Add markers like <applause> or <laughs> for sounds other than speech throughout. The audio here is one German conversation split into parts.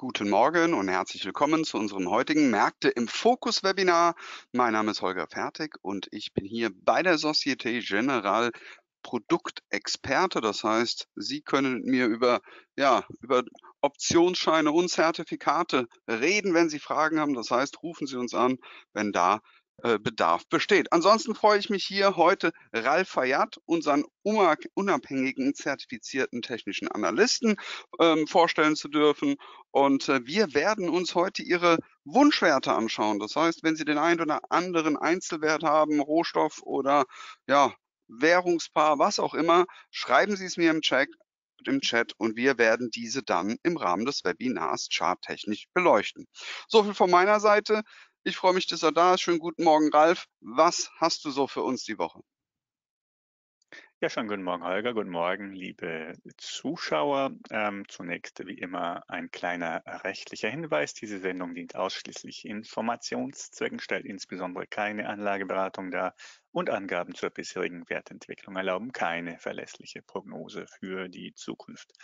Guten Morgen und herzlich willkommen zu unserem heutigen Märkte im Fokus Webinar. Mein Name ist Holger Fertig und ich bin hier bei der Societe Generale Produktexperte. Das heißt, Sie können mit mir über, ja, über Optionsscheine und Zertifikate reden, wenn Sie Fragen haben. Das heißt, rufen Sie uns an, wenn da Bedarf besteht. Ansonsten freue ich mich hier heute Ralf Fayad, unseren unabhängigen zertifizierten technischen Analysten, ähm, vorstellen zu dürfen. Und äh, wir werden uns heute Ihre Wunschwerte anschauen. Das heißt, wenn Sie den einen oder anderen Einzelwert haben, Rohstoff oder ja, Währungspaar, was auch immer, schreiben Sie es mir im Chat, im Chat und wir werden diese dann im Rahmen des Webinars charttechnisch beleuchten. So viel von meiner Seite. Ich freue mich, dass er da ist. Schönen guten Morgen, Ralf. Was hast du so für uns die Woche? Ja, schönen guten Morgen, Holger. Guten Morgen, liebe Zuschauer. Ähm, zunächst wie immer ein kleiner rechtlicher Hinweis. Diese Sendung dient ausschließlich Informationszwecken, stellt insbesondere keine Anlageberatung dar und Angaben zur bisherigen Wertentwicklung erlauben keine verlässliche Prognose für die Zukunft.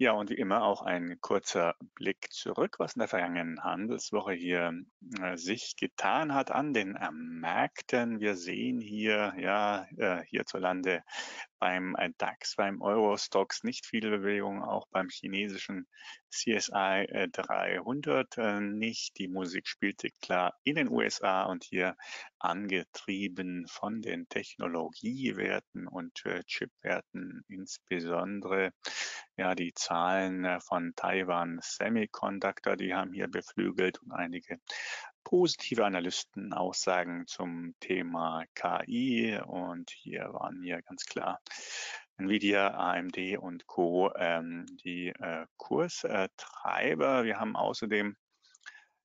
Ja, und wie immer auch ein kurzer Blick zurück, was in der vergangenen Handelswoche hier äh, sich getan hat an den äh, Märkten. Wir sehen hier, ja, äh, hierzulande beim äh, DAX, beim Eurostox nicht viele Bewegung, auch beim chinesischen CSI 300 äh, äh, nicht. Die Musik spielte klar in den USA und hier angetrieben von den Technologiewerten und Chipwerten insbesondere. Ja, die Zahlen von Taiwan Semiconductor, die haben hier beflügelt und einige positive Analystenaussagen zum Thema KI und hier waren hier ganz klar Nvidia, AMD und Co. Ähm, die äh, Kurstreiber. Wir haben außerdem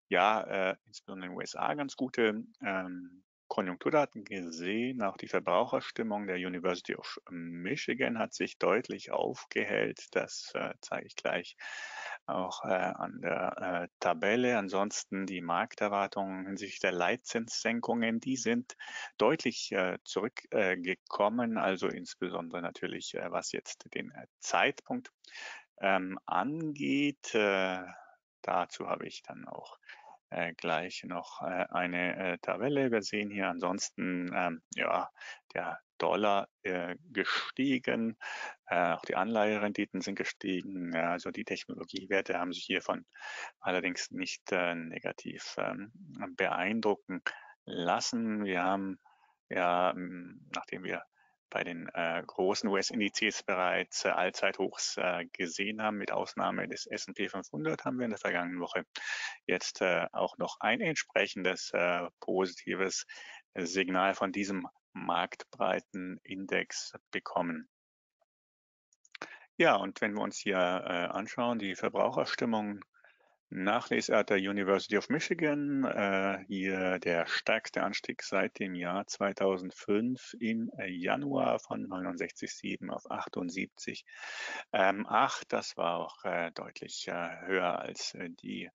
ja äh, insbesondere in den USA ganz gute ähm, Konjunkturdaten gesehen. Auch die Verbraucherstimmung der University of Michigan hat sich deutlich aufgehellt. Das äh, zeige ich gleich auch äh, an der äh, Tabelle. Ansonsten die Markterwartungen hinsichtlich der Leitzinssenkungen, die sind deutlich äh, zurückgekommen. also insbesondere natürlich, äh, was jetzt den äh, Zeitpunkt ähm, angeht. dazu habe ich dann auch äh, gleich noch äh, eine äh, Tabelle. Wir sehen hier ansonsten, ähm, ja, der Dollar äh, gestiegen, auch die Anleiherenditen sind gestiegen, also die Technologiewerte haben sich hiervon allerdings nicht negativ ähm, beeindrucken lassen. Wir haben ja, nachdem wir bei den äh, großen US-Indizes bereits äh, Allzeithochs äh, gesehen haben. Mit Ausnahme des S&P 500 haben wir in der vergangenen Woche jetzt äh, auch noch ein entsprechendes äh, positives Signal von diesem marktbreiten Index bekommen. Ja, und wenn wir uns hier äh, anschauen, die Verbraucherstimmung Nachlesart der University of Michigan, äh, hier der stärkste Anstieg seit dem Jahr 2005 im Januar von 69,7 auf 78,8. Ähm, das war auch äh, deutlich äh, höher als äh, die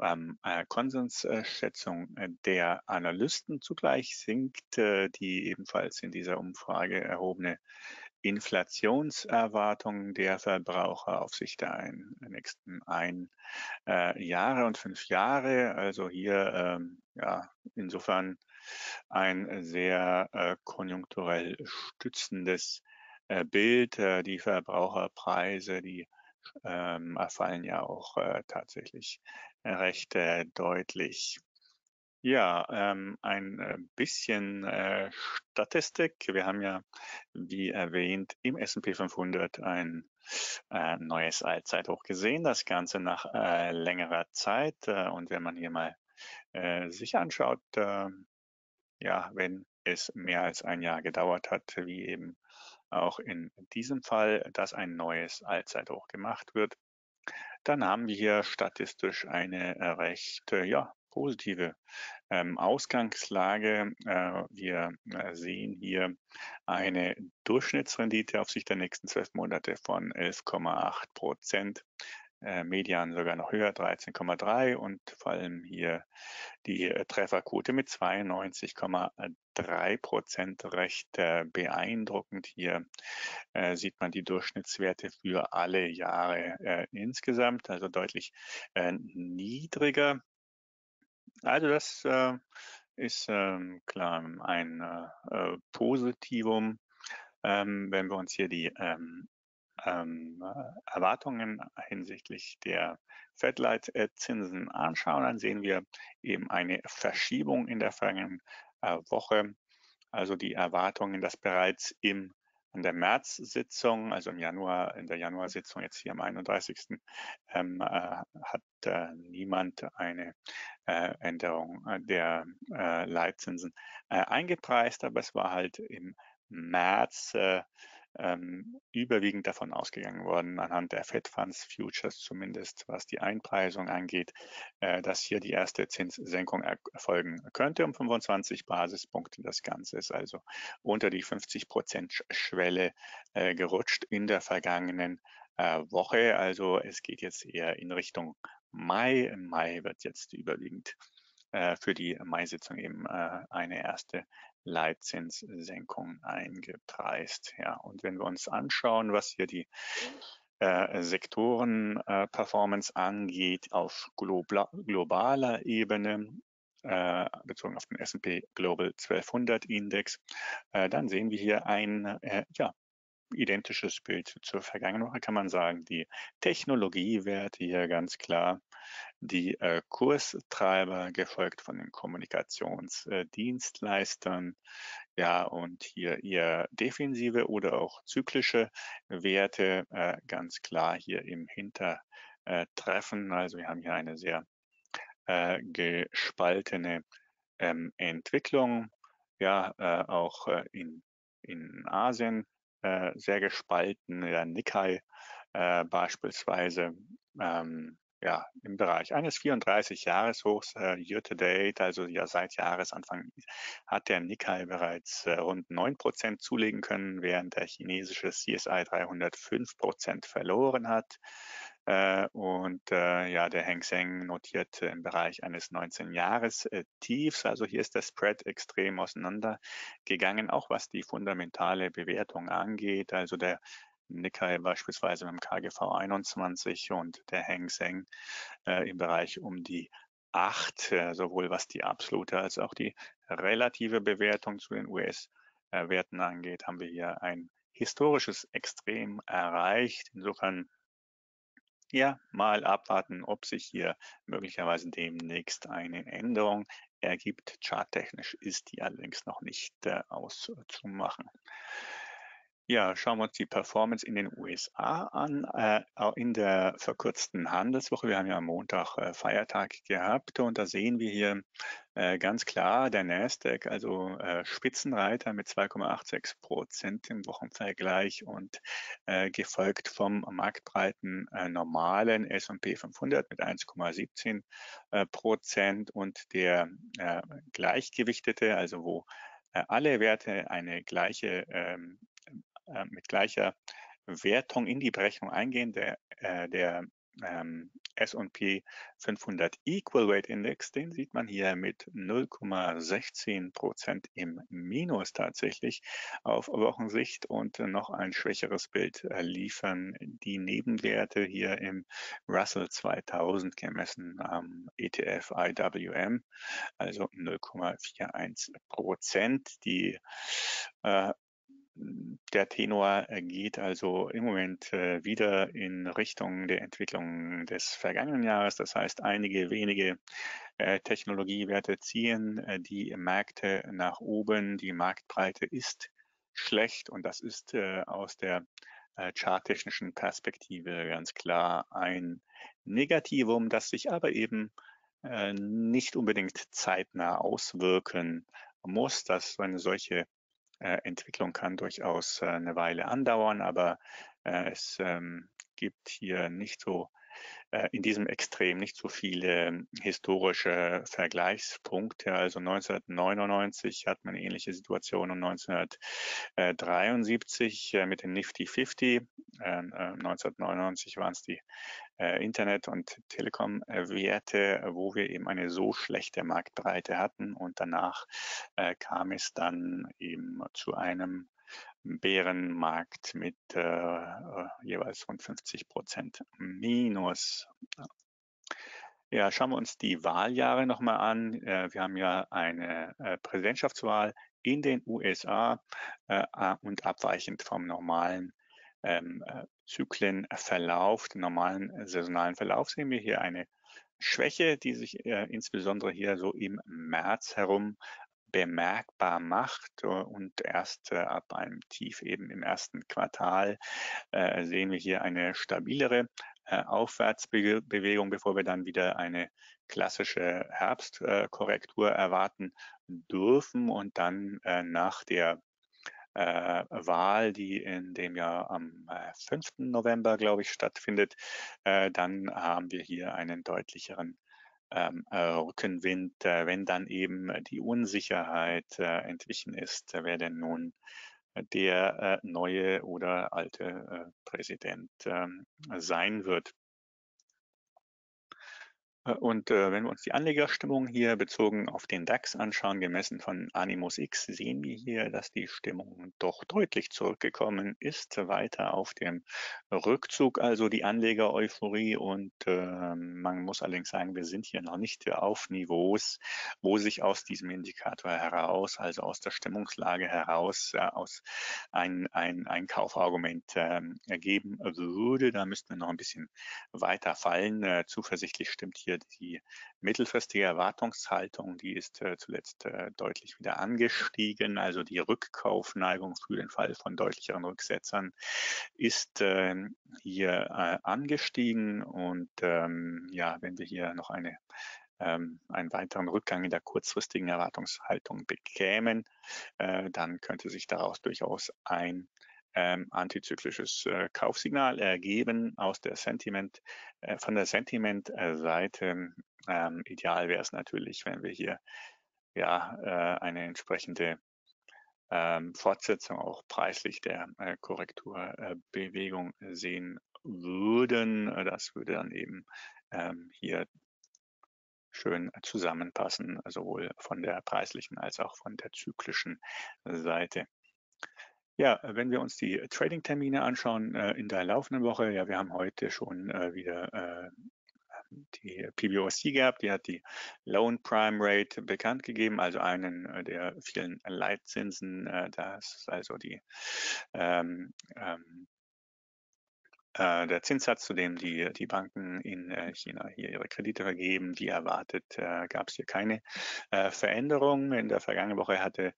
ähm, äh, Konsensschätzung der Analysten. Zugleich sinkt äh, die ebenfalls in dieser Umfrage erhobene Inflationserwartungen der Verbraucher auf sich der ein, nächsten ein äh, Jahre und fünf Jahre. Also hier ähm, ja insofern ein sehr äh, konjunkturell stützendes äh, Bild. Äh, die Verbraucherpreise, die ähm, fallen ja auch äh, tatsächlich recht äh, deutlich. Ja, ähm, ein äh, bisschen äh, Statistik. Wir haben ja, wie erwähnt, im S&P 500 ein äh, neues Allzeithoch gesehen. Das Ganze nach äh, längerer Zeit. Äh, und wenn man hier mal äh, sich anschaut, ja, wenn es mehr als ein Jahr gedauert hat, wie eben auch in diesem Fall, dass ein neues Allzeithoch gemacht wird, dann haben wir hier statistisch eine recht ja, positive ähm, Ausgangslage. Äh, wir äh, sehen hier eine Durchschnittsrendite auf Sicht der nächsten zwölf Monate von 11,8 Prozent. Äh, Median sogar noch höher, 13,3 und vor allem hier die äh, Trefferquote mit 92,3 drei Prozent recht beeindruckend. Hier sieht man die Durchschnittswerte für alle Jahre insgesamt, also deutlich niedriger. Also das äh, ist ähm, klar ein äh, Positivum. Ähm, wenn wir uns hier die ähm, ähm, Erwartungen hinsichtlich der Fedleitzinsen anschauen, dann sehen wir eben eine Verschiebung in der vergangenen äh, Woche. Also die Erwartungen, dass bereits im in der März-Sitzung, also im Januar, in der Januar-Sitzung jetzt hier am 31. Ähm, äh, hat äh, niemand eine äh, Änderung äh, der äh, Leitzinsen äh, eingepreist, aber es war halt im März ähm, überwiegend davon ausgegangen worden, anhand der Fed Funds Futures zumindest, was die Einpreisung angeht, äh, dass hier die erste Zinssenkung erfolgen könnte um 25 Basispunkte. Das Ganze ist also unter die 50 Prozent Schwelle äh, gerutscht in der vergangenen äh, Woche. Also es geht jetzt eher in Richtung Mai. Im Mai wird jetzt überwiegend äh, für die Mai-Sitzung eben äh, eine erste Leitzinssenkung eingepreist. Ja, und wenn wir uns anschauen, was hier die äh, Sektoren-Performance äh, angeht auf globaler Ebene, äh, bezogen auf den S&P Global 1200 Index, äh, dann sehen wir hier ein äh, ja, identisches Bild zur vergangenen Woche, kann man sagen. Die Technologiewerte hier ganz klar die äh, Kurstreiber, gefolgt von den Kommunikationsdienstleistern. ja, und hier eher defensive oder auch zyklische Werte äh, ganz klar hier im Hintertreffen. Also wir haben hier eine sehr äh, gespaltene ähm, Entwicklung. Ja, auch in, in Asien sehr gespalten. Der Nikkei beispielsweise ähm, ja, im Bereich eines 34-Jahres-Hochs äh, year to date, also ja seit Jahresanfang, hat der Nikkei bereits äh, rund 9 Prozent zulegen können, während der chinesische CSI 305 Prozent verloren hat. Äh, und äh, ja, der Hang Seng notiert im Bereich eines 19-Jahres-Tiefs. Also hier ist der Spread extrem auseinandergegangen, auch was die fundamentale Bewertung angeht. Also der Nikkei beispielsweise mit dem KGV 21 und der Hang Seng äh, im Bereich um die 8, äh, sowohl was die absolute als auch die relative Bewertung zu den US-Werten angeht, haben wir hier ein historisches Extrem erreicht. Insofern ja, mal abwarten, ob sich hier möglicherweise demnächst eine Änderung ergibt. Charttechnisch ist die allerdings noch nicht äh, auszumachen. Ja, schauen wir uns die Performance in den USA an, äh, in der verkürzten Handelswoche. Wir haben ja am Montag äh, Feiertag gehabt und da sehen wir hier äh, ganz klar der Nasdaq, also äh, Spitzenreiter mit 2,86 Prozent im Wochenvergleich und äh, gefolgt vom marktbreiten äh, normalen S&P 500 mit 1,17 Prozent und der gleichgewichtete, also wo alle Werte eine gleiche ähm, äh, mit gleicher Wertung in die Berechnung eingehen. Der, äh, der ähm, S&P 500 Equal Weight Index, den sieht man hier mit 0,16 Prozent im Minus tatsächlich auf Wochensicht und noch ein schwächeres Bild äh, liefern die Nebenwerte hier im Russell 2000 gemessen am ETF IWM, also 0,41 Prozent. Die äh, der Tenor geht also im Moment äh, wieder in Richtung der Entwicklung des vergangenen Jahres. Das heißt, einige wenige äh, Technologiewerte ziehen äh, die Märkte nach oben. Die Marktbreite ist schlecht und das ist aus der charttechnischen Perspektive ganz klar ein Negativum, das sich aber eben nicht unbedingt zeitnah auswirken muss, dass eine solche Entwicklung kann durchaus äh, eine Weile andauern, aber äh, es ähm, gibt hier nicht so in diesem Extrem nicht so viele historische Vergleichspunkte. Also 1999 hat man eine ähnliche Situation und 1973 mit dem Nifty 50 1999 waren es die Internet- und Telekom-Werte, wo wir eben eine so schlechte Marktbreite hatten und danach kam es dann eben zu einem Bärenmarkt mit äh, jeweils rund 50 Prozent Minus. Ja, schauen wir uns die Wahljahre nochmal an. Äh, wir haben ja eine äh, Präsidentschaftswahl in den USA äh, und abweichend vom normalen ähm, Zyklenverlauf, den normalen saisonalen Verlauf, sehen wir hier eine Schwäche, die sich insbesondere hier so im März herum bemerkbar macht und erst ab einem Tief eben im ersten Quartal sehen wir hier eine stabilere äh, Aufwärtsbewegung, bevor wir dann wieder eine klassische Herbstkorrektur erwarten dürfen und dann äh, nach der äh, Wahl, die in dem Jahr am 5. November, glaube ich, stattfindet, dann haben wir hier einen deutlicheren ähm, Rückenwind, wenn dann eben die Unsicherheit entwichen ist, wer denn nun der äh, neue oder alte äh, Präsident ähm, sein wird. Äh, und äh, wenn wir uns die Anlegerstimmung hier bezogen auf den DAX anschauen, gemessen von Animus X, sehen wir hier, dass die Stimmung doch deutlich zurückgekommen ist, weiter auf dem Rückzug, also die Anleger-Euphorie. Und äh, man muss allerdings sagen, wir sind hier noch nicht auf Niveaus, wo sich aus diesem Indikator heraus, also aus der Stimmungslage heraus, äh, aus ein, ein, ein Kaufargument äh, ergeben würde. Da müssten wir noch ein bisschen weiter fallen. Äh, zuversichtlich stimmt hier hier die mittelfristige Erwartungshaltung, die ist äh, zuletzt äh, deutlich wieder angestiegen. Also die Rückkaufneigung für den Fall von deutlicheren Rücksetzern ist äh, hier äh, angestiegen. Und ähm, ja, wenn wir hier noch eine ähm, einen weiteren Rückgang in der kurzfristigen Erwartungshaltung bekämen, dann könnte sich daraus durchaus ein ähm, antizyklisches äh, Kaufsignal ergeben aus der Sentiment, äh, von der Sentiment-Seite. Ähm, ideal wäre es natürlich, wenn wir hier ja äh, eine entsprechende ähm, Fortsetzung auch preislich der äh, Korrekturbewegung sehen würden. Das würde dann eben ähm, hier schön zusammenpassen, sowohl von der preislichen als auch von der zyklischen Seite. Ja, wenn wir uns die Trading-Termine anschauen äh, in der laufenden Woche, ja, wir haben heute schon äh, wieder äh, die PBOC gehabt, die hat die Loan Prime Rate bekannt gegeben, also einen äh, der vielen Leitzinsen, äh, das ist also die ähm, ähm, äh, der Zinssatz, zu dem die, die Banken in äh, China hier ihre Kredite vergeben, wie erwartet, äh, gab es hier keine äh, Veränderung. In der vergangenen Woche hatte äh,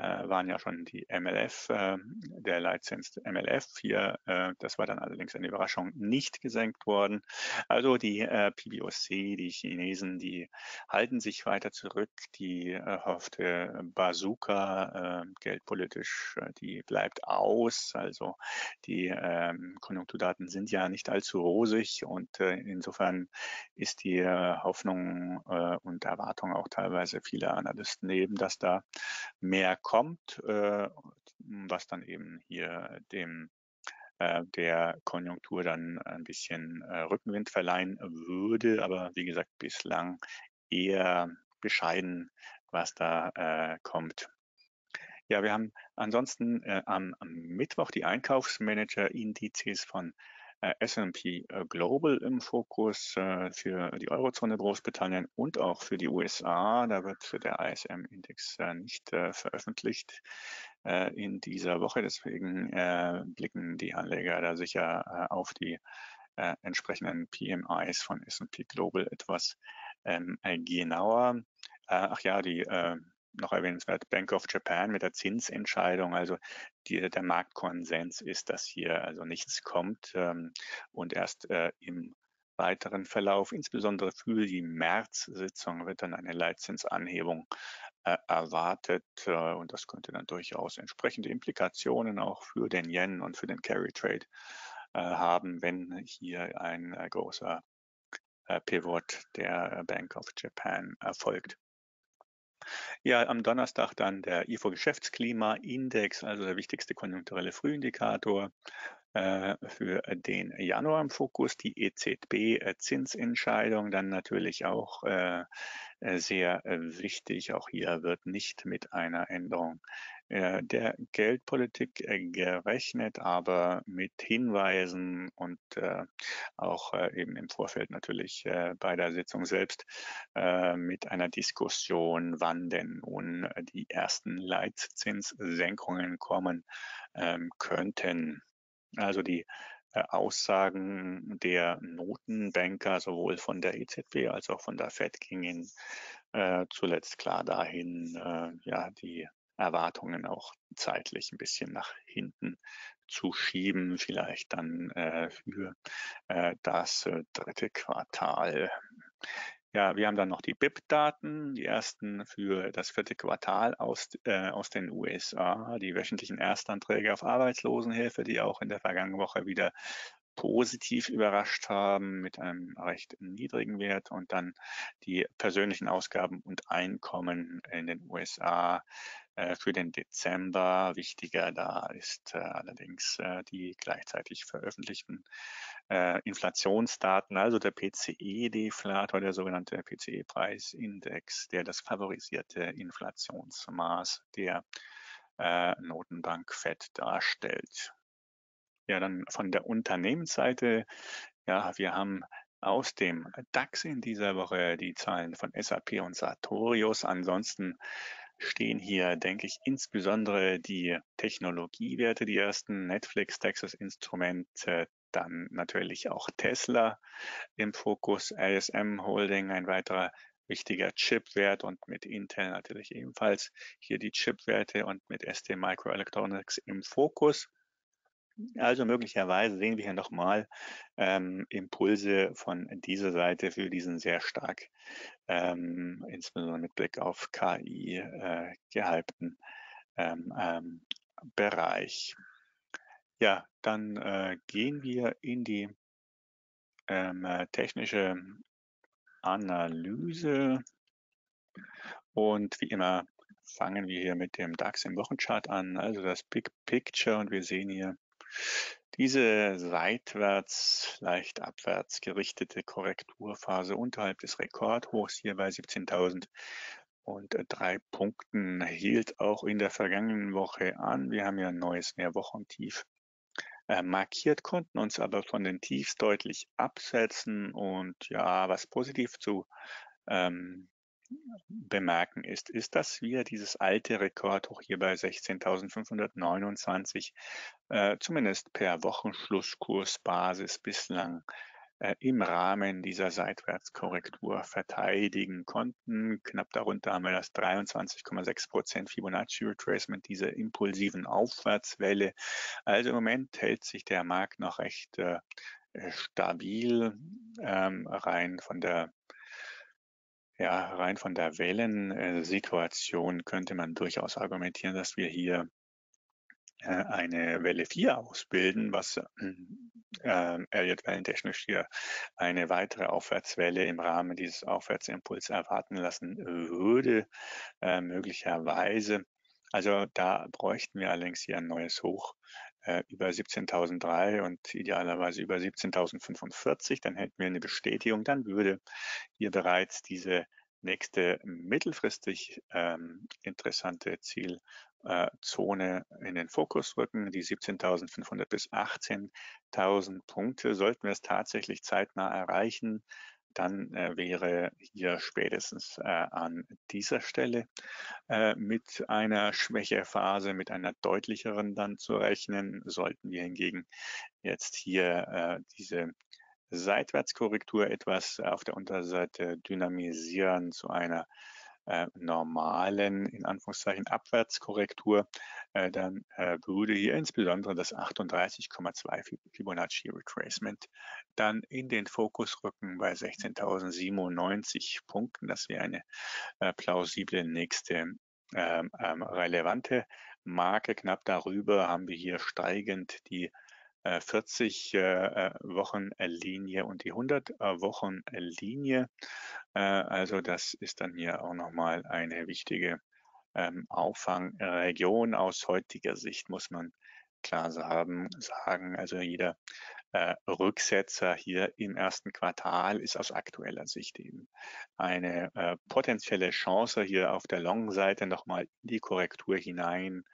waren ja schon die MLF, äh, der Leitzins MLF hier. Äh, das war dann allerdings eine Überraschung nicht gesenkt worden. Also die äh, PBOC, die Chinesen, die halten sich weiter zurück. Die erhoffte Bazooka äh, geldpolitisch, äh, die bleibt aus. Also die ähm, Konjunkturdaten sind ja nicht allzu rosig und insofern ist die Hoffnung und Erwartung auch teilweise vieler Analysten eben, dass da mehr kommt, äh, was dann eben hier dem äh, der Konjunktur dann ein bisschen äh, Rückenwind verleihen würde. Aber wie gesagt, bislang eher bescheiden, was da kommt. Ja, wir haben ansonsten äh, am, am, Mittwoch die Einkaufsmanager-Indizes von S&P äh, Global im Fokus äh, für die Eurozone Großbritannien und auch für die USA. Da wird der ISM-Index nicht veröffentlicht in dieser Woche. Deswegen blicken die Anleger da sicher auf die entsprechenden PMIs von S&P Global etwas ähm, genauer. Ach ja, die noch erwähnenswert, Bank of Japan mit der Zinsentscheidung. Also die, der Marktkonsens ist, dass hier also nichts kommt ähm, und erst äh, im weiteren Verlauf, insbesondere für die März-Sitzung, wird dann eine Leitzinsanhebung äh, erwartet äh, und das könnte dann durchaus entsprechende Implikationen auch für den Yen und für den Carry Trade äh, haben, wenn hier ein äh, großer äh, Pivot der Bank of Japan erfolgt. Ja, am Donnerstag dann der IFO Geschäftsklima-Index, also der wichtigste konjunkturelle Frühindikator. äh, für den Januar im Fokus, die EZB-Zinsentscheidung, dann natürlich auch äh, sehr wichtig. Auch hier wird nicht mit einer Änderung der Geldpolitik gerechnet, aber mit Hinweisen und auch eben im Vorfeld natürlich bei der Sitzung selbst mit einer Diskussion, wann denn nun die ersten Leitzinssenkungen kommen ähm, könnten. Also die äh, Aussagen der Notenbanker sowohl von der EZB als auch von der Fed gingen äh, zuletzt klar dahin, äh, ja, die Erwartungen auch zeitlich ein bisschen nach hinten zu schieben, vielleicht dann äh, für äh, das äh, dritte Quartal. Ja, wir haben dann noch die BIP-Daten, die ersten für das vierte Quartal aus, äh, aus den USA, die wöchentlichen Erstanträge auf Arbeitslosenhilfe, die auch in der vergangenen Woche wieder positiv überrascht haben mit einem recht niedrigen Wert. Und dann die persönlichen Ausgaben und Einkommen in den USA für den Dezember. Wichtiger da ist äh, allerdings äh, die gleichzeitig veröffentlichten Inflationsdaten, also der PCE-Deflator, der sogenannte PCE-Preisindex, der das favorisierte Inflationsmaß der Notenbank FED darstellt. Ja, dann von der Unternehmensseite, ja, wir haben aus dem DAX in dieser Woche die Zahlen von SAP und Sartorius. Ansonsten stehen hier, denke ich, insbesondere die Technologiewerte, die ersten Netflix, Texas Instrument, dann natürlich auch Tesla im Fokus, ASM Holding, ein weiterer wichtiger Chipwert und mit Intel natürlich ebenfalls hier die Chipwerte und mit ST Microelectronics im Fokus. Also möglicherweise sehen wir hier nochmal ähm, Impulse von dieser Seite für diesen sehr stark, ähm, insbesondere mit Blick auf KI, äh, gehypten ähm, ähm, Bereich. Ja, dann äh, gehen wir in die ähm, äh, technische Analyse und wie immer fangen wir hier mit dem DAX im Wochenchart an, also das Big Picture und wir sehen hier diese seitwärts, leicht abwärts gerichtete Korrekturphase unterhalb des Rekordhochs hier bei 17.000 und drei Punkten hielt auch in der vergangenen Woche an. Wir haben ja ein neues Mehrwochentief äh, markiert, konnten uns aber von den Tiefs deutlich absetzen und ja, was positiv zu ähm, bemerken ist, ist, dass wir dieses alte Rekordhoch hier bei 16.529 äh, zumindest per Wochenschlusskursbasis bislang äh, im Rahmen dieser Seitwärtskorrektur verteidigen konnten. Knapp darunter haben wir das 23,6 Prozent Fibonacci Retracement dieser impulsiven Aufwärtswelle. Also im Moment hält sich der Markt noch recht äh, stabil ähm, rein von der ja, rein von der Wellensituation könnte man durchaus argumentieren, dass wir hier äh, eine Welle 4 ausbilden, was äh, Elliott-Wellentechnisch hier eine weitere Aufwärtswelle im Rahmen dieses Aufwärtsimpuls erwarten lassen würde, äh, möglicherweise. Also da bräuchten wir allerdings hier ein neues Hoch äh, über 17.003 und idealerweise über 17.045, dann hätten wir eine Bestätigung, dann würde hier bereits diese nächste mittelfristig ähm, interessante Zielzone äh, in den Fokus rücken, die 17.500 bis 18.000 Punkte. Sollten wir es tatsächlich zeitnah erreichen, dann äh, wäre hier spätestens äh, an dieser Stelle äh, mit einer Schwächephase, mit einer deutlicheren dann zu rechnen. Sollten wir hingegen jetzt hier äh, diese Seitwärtskorrektur etwas auf der Unterseite dynamisieren zu einer äh, normalen, in Anführungszeichen, Abwärtskorrektur, äh, dann äh, würde hier insbesondere das 38,2 Fibonacci Retracement dann in den Fokus rücken bei 16.097 Punkten. Das wäre eine äh, plausible nächste ähm, ähm, relevante Marke. Knapp darüber haben wir hier steigend die 40 äh, äh, Wochen Linie und die 100 Wochen Linie. Also das ist dann hier auch nochmal eine wichtige ähm, Auffangregion. Aus heutiger Sicht muss man klar sagen, sagen also jeder äh, Rücksetzer hier im ersten Quartal ist aus aktueller Sicht eben eine äh, potenzielle Chance hier auf der Long-Seite nochmal in die Korrektur hinein,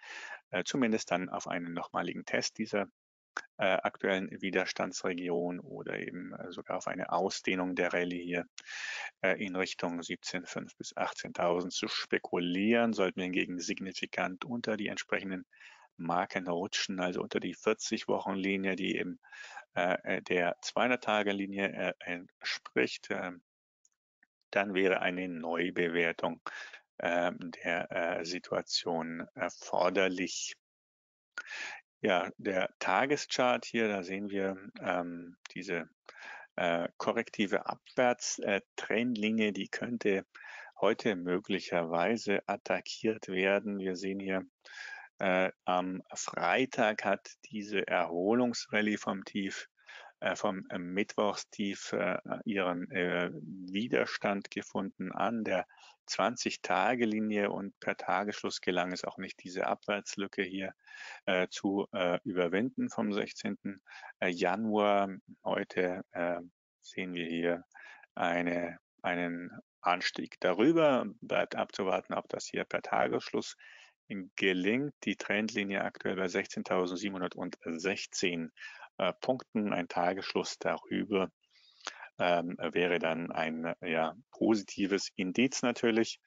äh, zumindest dann auf einen nochmaligen Test dieser äh, aktuellen Widerstandsregion oder eben äh, sogar auf eine Ausdehnung der Rallye hier äh, in Richtung 17.5 bis 18.000 zu spekulieren, sollten wir hingegen signifikant unter die entsprechenden Marken rutschen, also unter die 40-Wochen-Linie, die eben äh, der 200-Tage-Linie äh, entspricht, ähm, dann wäre eine Neubewertung ähm, der äh, Situation erforderlich. Ja, der Tageschart hier, da sehen wir ähm, diese äh, korrektive Abwärtstrendlinie, die könnte heute möglicherweise attackiert werden. Wir sehen hier, äh, am Freitag hat diese Erholungsrallye vom Tief äh, vom äh, Mittwochstief äh, ihren Widerstand gefunden an der 20-Tage-Linie und per Tagesschluss gelang es auch nicht, diese Abwärtslücke hier zu überwinden vom 16. Januar. Heute sehen wir hier eine, einen Anstieg darüber. Bleibt abzuwarten, ob das hier per Tagesschluss gelingt. Die Trendlinie aktuell bei 16.716 äh, Punkten. Ein Tagesschluss darüber ähm, wäre dann ein ja, positives Indiz natürlich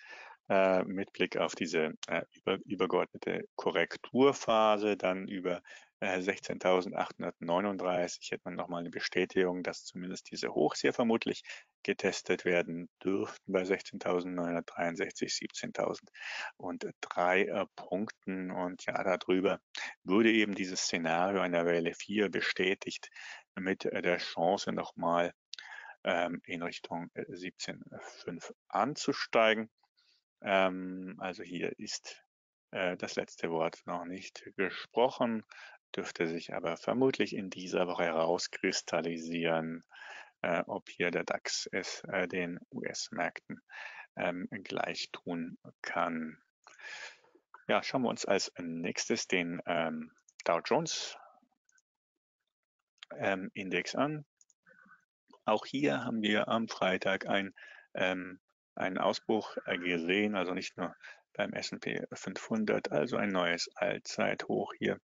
äh, mit Blick auf diese äh, über, übergeordnete Korrekturphase, dann über 16.839 äh, hätte man nochmal eine Bestätigung, dass zumindest diese Hochs hier vermutlich getestet werden dürften bei 16.963, 17.000 und drei äh, Punkten. Und ja, darüber würde eben dieses Szenario einer Welle 4 bestätigt mit äh, der Chance nochmal ähm, in Richtung 17.5 anzusteigen. Ähm, also hier ist äh, das letzte Wort noch nicht gesprochen, dürfte sich aber vermutlich in dieser Woche herauskristallisieren, äh, ob hier der DAX es äh, den US-Märkten ähm, gleich tun kann. Ja, schauen wir uns als nächstes den ähm, Dow Jones ähm, Index an. Auch hier haben wir am Freitag ein ähm, einen Ausbruch äh, gesehen, also nicht nur beim S&P 500, also ein neues Allzeithoch hier.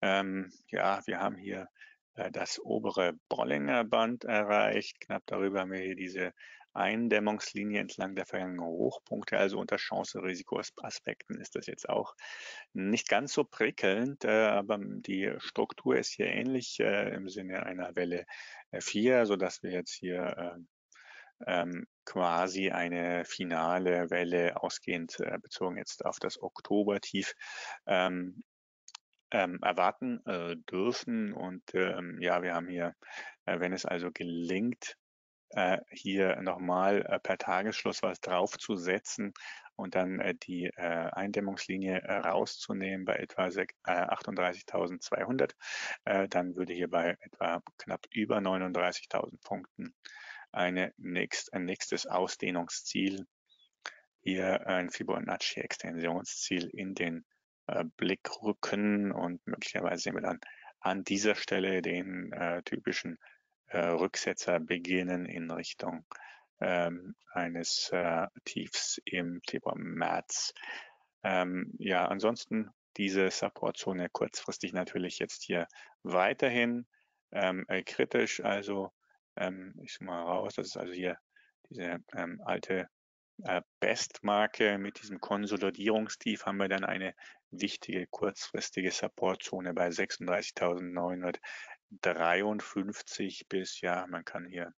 Ähm, ja, wir haben hier äh, das obere Bollinger Band erreicht. Knapp darüber haben wir hier diese Eindämmungslinie entlang der vergangenen Hochpunkte. Also unter Chance-Risiko-Aspekten ist das jetzt auch nicht ganz so prickelnd, äh, aber die Struktur ist hier ähnlich äh, im Sinne einer Welle 4, sodass wir jetzt hier ähm, quasi eine finale Welle ausgehend äh, bezogen jetzt auf das Oktobertief ähm, ähm, erwarten äh, dürfen. Und ähm, ja, wir haben hier, äh, wenn es also gelingt, äh, hier nochmal äh, per Tagesschluss was draufzusetzen und dann äh, die äh, Eindämmungslinie äh, rauszunehmen bei etwa 38.200, äh, dann würde hier bei etwa knapp über 39.000 Punkten eine nächst, ein nächstes Ausdehnungsziel, hier ein Fibonacci-Extensionsziel in den äh, Blick rücken und möglicherweise sehen wir dann an dieser Stelle den äh, typischen äh, Rücksetzer beginnen in Richtung ähm, eines äh, Tiefs im Februar, März. Ähm, ja, ansonsten diese Supportzone kurzfristig natürlich jetzt hier weiterhin ähm, äh, kritisch, also ähm, ich mal raus, das ist also hier diese ähm, alte äh, Bestmarke. Mit diesem Konsolidierungstief haben wir dann eine wichtige kurzfristige Supportzone bei 36.953 bis, ja, man kann hier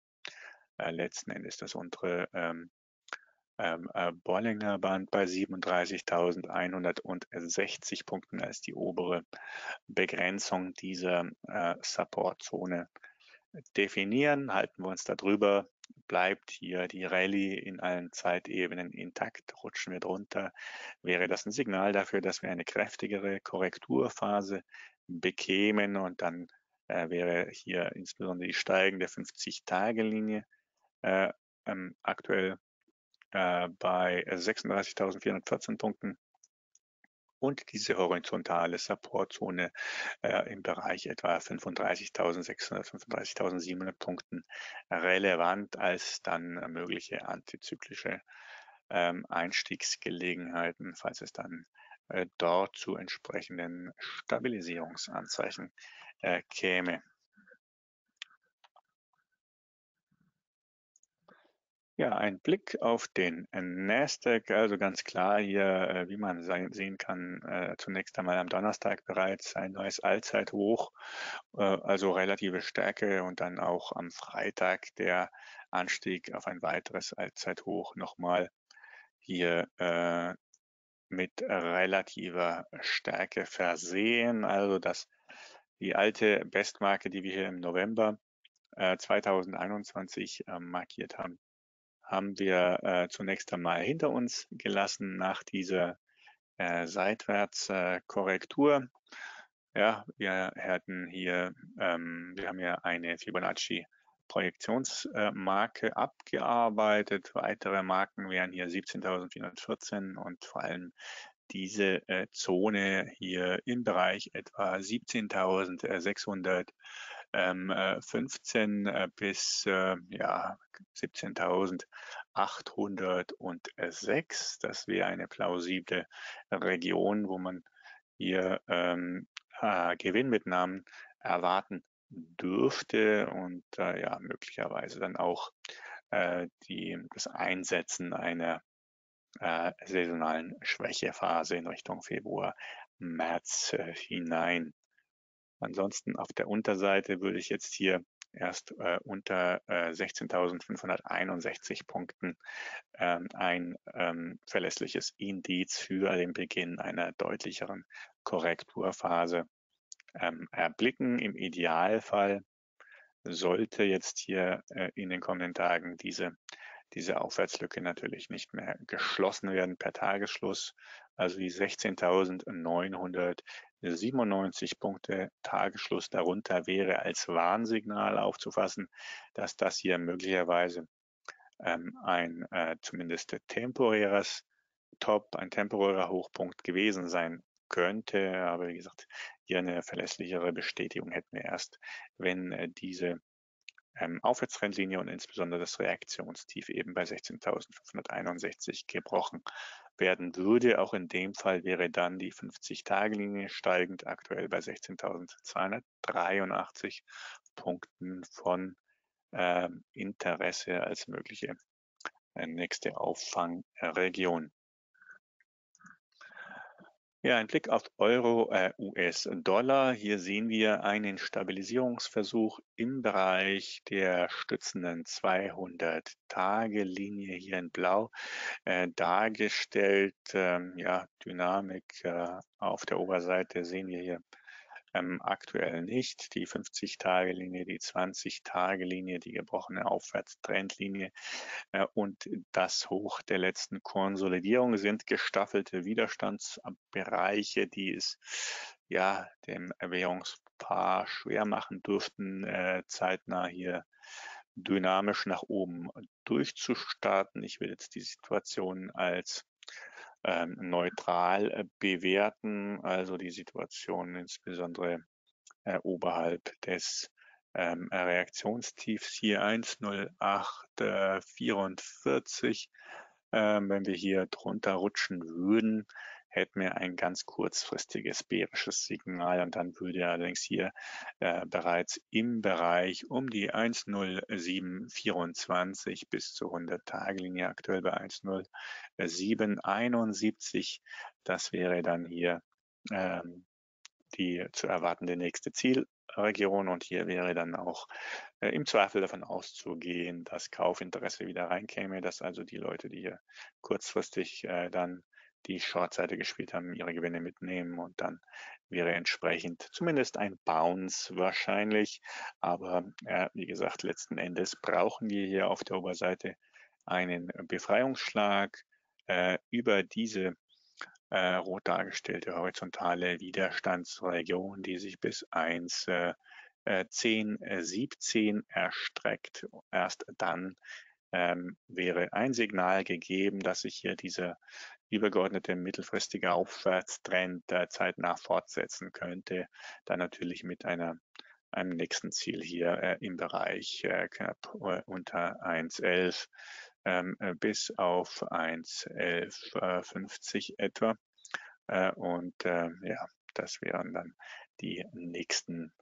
äh, letzten Endes das untere ähm, ähm, äh, Bollinger Band bei 37.160 Punkten als die obere Begrenzung dieser äh, Supportzone definieren. Halten wir uns darüber, bleibt hier die Rallye in allen Zeitebenen intakt, rutschen wir drunter, wäre das ein Signal dafür, dass wir eine kräftigere Korrekturphase bekämen und dann äh, wäre hier insbesondere die steigende 50-Tage-Linie äh, ähm, aktuell äh, bei 36.414 Punkten und diese horizontale Supportzone äh, im Bereich etwa 35.600, 35.700 Punkten relevant als dann mögliche antizyklische ähm, Einstiegsgelegenheiten, falls es dann äh, dort zu entsprechenden Stabilisierungsanzeichen äh, käme. Ja, ein Blick auf den Nasdaq, also ganz klar hier, äh, wie man sehen kann, äh, zunächst einmal am Donnerstag bereits ein neues Allzeithoch, äh, also relative Stärke und dann auch am Freitag der Anstieg auf ein weiteres Allzeithoch nochmal hier mit relativer Stärke versehen. Also das die alte Bestmarke, die wir hier im November 2021 markiert haben, haben wir äh, zunächst einmal hinter uns gelassen nach dieser äh, Seitwärtskorrektur. Äh, ja, wir hatten hier, ähm, wir haben ja eine Fibonacci Projektionsmarke abgearbeitet. Weitere Marken wären hier 17.414 und vor allem diese äh, Zone hier im Bereich etwa 17.600 ähm, 15 äh, bis äh, ja, 17.806. Das wäre eine plausible Region, wo man hier ähm, äh, Gewinnmitnahmen erwarten dürfte und äh, ja möglicherweise dann auch äh, die, das Einsetzen einer äh, saisonalen Schwächephase in Richtung Februar, März äh, hinein. Ansonsten auf der Unterseite würde ich jetzt hier erst äh, unter äh, 16.561 Punkten ähm, ein ähm, verlässliches Indiz für den Beginn einer deutlicheren Korrekturphase ähm, erblicken. Im Idealfall sollte jetzt hier äh, in den kommenden Tagen diese diese Aufwärtslücke natürlich nicht mehr geschlossen werden per Tagesschluss. Also die 16.997 Punkte Tagesschluss darunter wäre als Warnsignal aufzufassen, dass das hier möglicherweise ähm, ein äh, zumindest temporäres Top, ein temporärer Hochpunkt gewesen sein könnte. Aber wie gesagt, hier eine verlässlichere Bestätigung hätten wir erst, wenn äh, diese ähm, Aufwärtstrendlinie und insbesondere das Reaktionstief eben bei 16.561 gebrochen werden würde. Auch in dem Fall wäre dann die 50-Tage-Linie steigend aktuell bei 16.283 Punkten von ähm, Interesse als mögliche äh, nächste Auffangregion. Ja, ein Blick auf Euro, äh, US-Dollar. Hier sehen wir einen Stabilisierungsversuch im Bereich der stützenden 200-Tage-Linie hier in Blau äh, dargestellt. Ähm, ja, Dynamik äh, auf der Oberseite sehen wir hier ähm, aktuell nicht. Die 50-Tage-Linie, die 20-Tage-Linie, die gebrochene Aufwärtstrendlinie äh, und das Hoch der letzten Konsolidierung sind gestaffelte Widerstandsbereiche, die es ja dem Währungspaar schwer machen dürften, äh, zeitnah hier dynamisch nach oben durchzustarten. Ich will jetzt die Situation als ähm, neutral äh, bewerten, also die Situation insbesondere äh, oberhalb des ähm, Reaktionstiefs hier 10844. Ähm, wenn wir hier drunter rutschen würden, hätten wir ein ganz kurzfristiges bärisches Signal und dann würde allerdings hier äh, bereits im Bereich um die 10724 bis zur 100-Tage-Linie aktuell bei 10771. Das wäre dann hier ähm, die zu erwartende nächste Zielregion und hier wäre dann auch äh, im Zweifel davon auszugehen, dass Kaufinteresse wieder reinkäme, dass also die Leute, die hier kurzfristig äh, dann die Shortseite gespielt haben, ihre Gewinne mitnehmen und dann wäre entsprechend zumindest ein Bounce wahrscheinlich. Aber ja, wie gesagt, letzten Endes brauchen wir hier auf der Oberseite einen Befreiungsschlag äh, über diese äh, rot dargestellte horizontale Widerstandsregion, die sich bis 1, äh, 10, 17 erstreckt. Erst dann ähm, wäre ein Signal gegeben, dass sich hier dieser übergeordnete mittelfristige Aufwärtstrend äh, zeitnah fortsetzen könnte. Dann natürlich mit einer einem nächsten Ziel hier äh, im Bereich äh, knapp unter 1,11 ähm, äh, bis auf 1,1150 etwa. Und ja, das wären dann die nächsten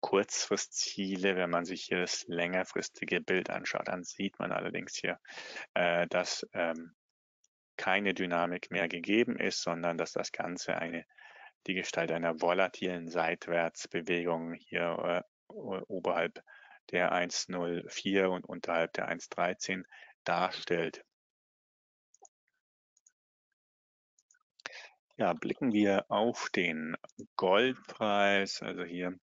Kurzfristziele. Wenn man sich hier das längerfristige Bild anschaut, dann sieht man allerdings hier, dass ähm, keine Dynamik mehr gegeben ist, sondern dass das Ganze eine die Gestalt einer volatilen Seitwärtsbewegung hier äh, oberhalb der 1,04 und unterhalb der 1,13 darstellt. Ja, blicken wir auf den Goldpreis. Also hier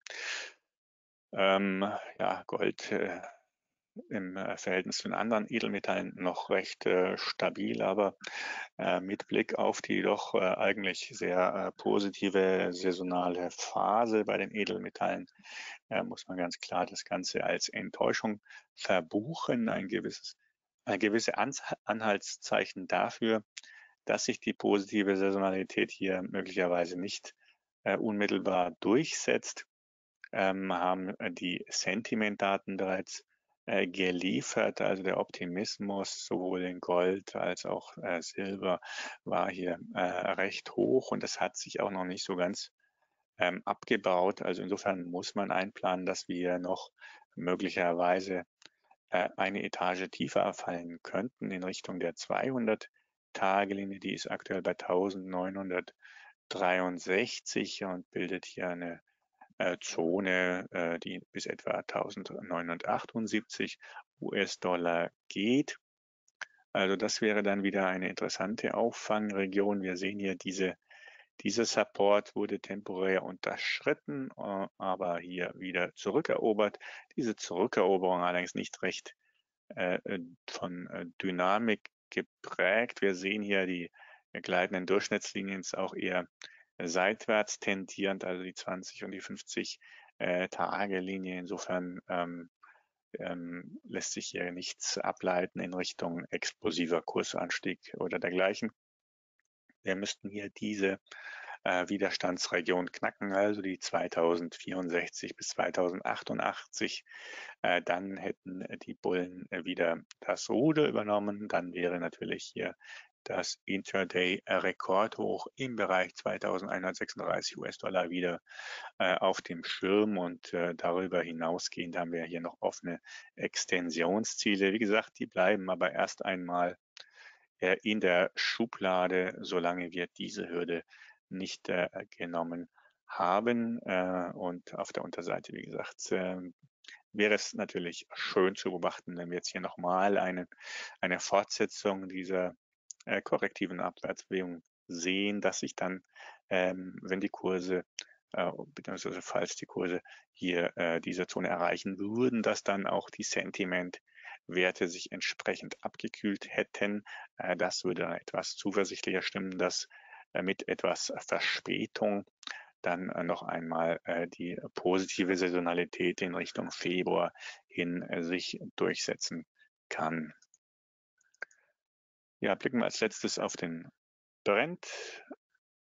ähm, ja, Gold äh, im äh, Verhältnis zu den anderen Edelmetallen noch recht äh, stabil, aber äh, mit Blick auf die doch äh, eigentlich sehr äh, positive saisonale Phase bei den Edelmetallen muss man ganz klar das Ganze als Enttäuschung verbuchen. Ein gewisses, ein gewisse Anhaltszeichen dafür, dass sich die positive Saisonalität hier möglicherweise nicht äh, unmittelbar durchsetzt, ähm, haben äh, die Sentimentdaten bereits äh, geliefert. Also der Optimismus sowohl in Gold als auch äh, Silber war hier äh, recht hoch und das hat sich auch noch nicht so ganz ähm, abgebaut. Also insofern muss man einplanen, dass wir noch möglicherweise äh, eine Etage tiefer fallen könnten in Richtung der 200 Tagelinie, die ist aktuell bei 1963 und bildet hier eine äh, Zone, äh, die bis etwa 1978 US-Dollar geht. Also das wäre dann wieder eine interessante Auffangregion. Wir sehen hier diese dieser Support wurde temporär unterschritten, äh, aber hier wieder zurückerobert. Diese Zurückeroberung allerdings nicht recht äh, von äh, Dynamik geprägt. Wir sehen hier die gleitenden Durchschnittslinien auch eher seitwärts tendierend, also die 20 und die 50 äh, Tage Linie. Insofern ähm, ähm, lässt sich hier nichts ableiten in Richtung explosiver Kursanstieg oder dergleichen. Wir müssten hier diese äh, Widerstandsregion knacken, also die 2064 bis 2088. Äh, dann hätten die Bullen wieder das Ruder übernommen. Dann wäre natürlich hier das Intraday-Rekordhoch im Bereich 2136 US-Dollar wieder äh, auf dem Schirm und äh, darüber hinausgehend haben wir hier noch offene Extensionsziele. Wie gesagt, die bleiben aber erst einmal äh, in der Schublade, solange wir diese Hürde nicht äh, genommen haben. Äh, und auf der Unterseite, wie gesagt, äh, wäre es natürlich schön zu beobachten, wenn wir jetzt hier nochmal eine, eine Fortsetzung dieser äh, korrektiven Abwärtsbewegung sehen, dass sich dann, ähm, wenn die Kurse äh, beziehungsweise falls die Kurse hier äh, diese Zone erreichen würden, dass dann auch die Sentimentwerte sich entsprechend abgekühlt hätten. Äh, das würde dann etwas zuversichtlicher stimmen, dass äh, mit etwas Verspätung dann äh, noch einmal äh, die positive Saisonalität in Richtung Februar hin sich durchsetzen kann. Ja, blicken wir als letztes auf den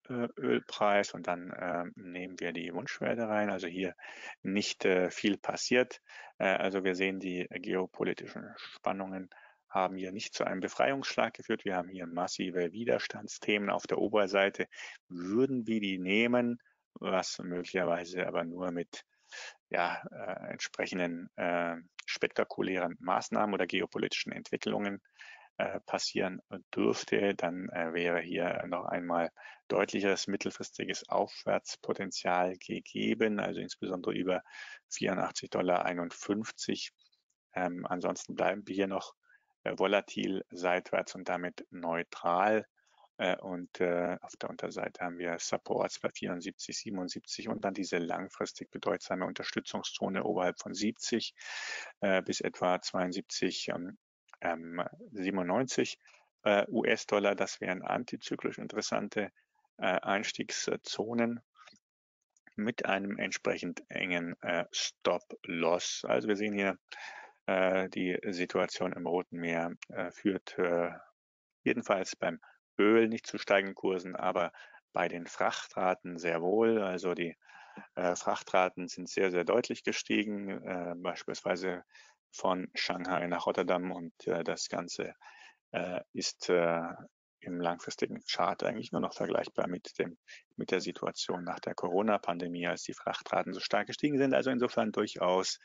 Brennölpreis und dann äh, nehmen wir die Wunschwerte rein. Also hier nicht äh, viel passiert. Äh, also wir sehen die geopolitischen Spannungen haben hier nicht zu einem Befreiungsschlag geführt. Wir haben hier massive Widerstandsthemen auf der Oberseite. Würden wir die nehmen, was möglicherweise aber nur mit ja, äh, entsprechenden äh, spektakulären Maßnahmen oder geopolitischen Entwicklungen äh, passieren dürfte, dann äh, wäre hier noch einmal deutlicheres mittelfristiges Aufwärtspotenzial gegeben, also insbesondere über 84,51 Dollar. Ähm, ansonsten bleiben wir hier noch äh, volatil seitwärts und damit neutral. Äh, und äh, auf der Unterseite haben wir Supports bei 74, 77 und dann diese langfristig bedeutsame Unterstützungszone oberhalb von 70 bis etwa 72, 97 ähm, US-Dollar. Das wären antizyklisch interessante Einstiegszonen mit einem entsprechend engen Stop-Loss. Also wir sehen hier Äh, die Situation im Roten Meer äh, führt äh, jedenfalls beim Öl nicht zu steigenden Kursen, aber bei den Frachtraten sehr wohl. Also die äh, Frachtraten sind sehr, sehr deutlich gestiegen, äh, beispielsweise von Shanghai nach Rotterdam und äh, das Ganze äh, ist äh, im langfristigen Chart eigentlich nur noch vergleichbar mit, dem, mit der Situation nach der Corona-Pandemie, als die Frachtraten so stark gestiegen sind. Also insofern durchaus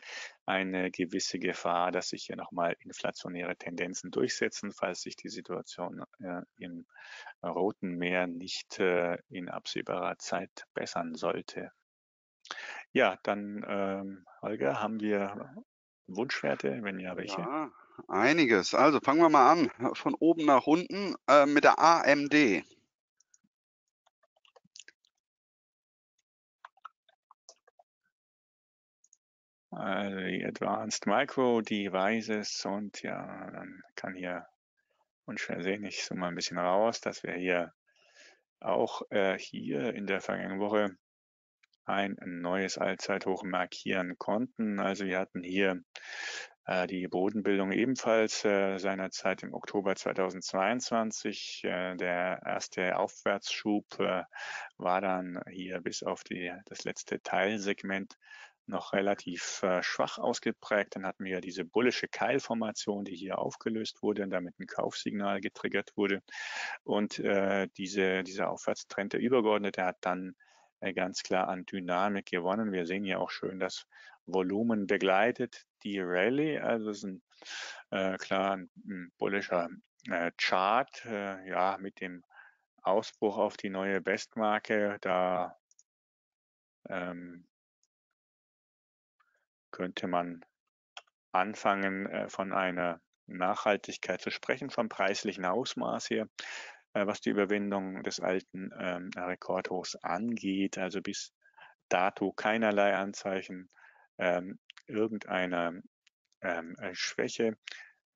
eine gewisse Gefahr, dass sich hier nochmal inflationäre Tendenzen durchsetzen, falls sich die Situation äh, im Roten Meer nicht äh, in absehbarer Zeit bessern sollte. Ja, dann, ähm, Holger, haben wir Wunschwerte? Wenn ja, welche? Ja, einiges. Also fangen wir mal an, von oben nach unten äh, mit der AMD. Also die Advanced Micro Devices und ja, dann kann hier unschwer sehen, ich zoome mal ein bisschen raus, dass wir hier auch äh, hier in der vergangenen Woche ein neues Allzeithoch markieren konnten. Also wir hatten hier äh, die Bodenbildung ebenfalls äh, seinerzeit im Oktober 2022. Äh, der erste Aufwärtsschub äh, war dann hier bis auf die, das letzte Teilsegment noch relativ äh, schwach ausgeprägt. Dann hatten wir diese bullische Keilformation, die hier aufgelöst wurde und damit ein Kaufsignal getriggert wurde. Und äh, diese, dieser Aufwärtstrend, der übergeordnete, hat dann ganz klar an Dynamik gewonnen. Wir sehen hier auch schön, das Volumen begleitet die Rallye. Also es ist ein äh, klar ein, ein bullischer äh, Chart, äh, ja, mit dem Ausbruch auf die neue Bestmarke. Da ähm, könnte man anfangen, äh, von einer Nachhaltigkeit zu sprechen, vom preislichen Ausmaß her. Äh, was die Überwindung des alten ähm, Rekordhochs angeht. Also bis dato keinerlei Anzeichen ähm, irgendeiner ähm, äh, Schwäche.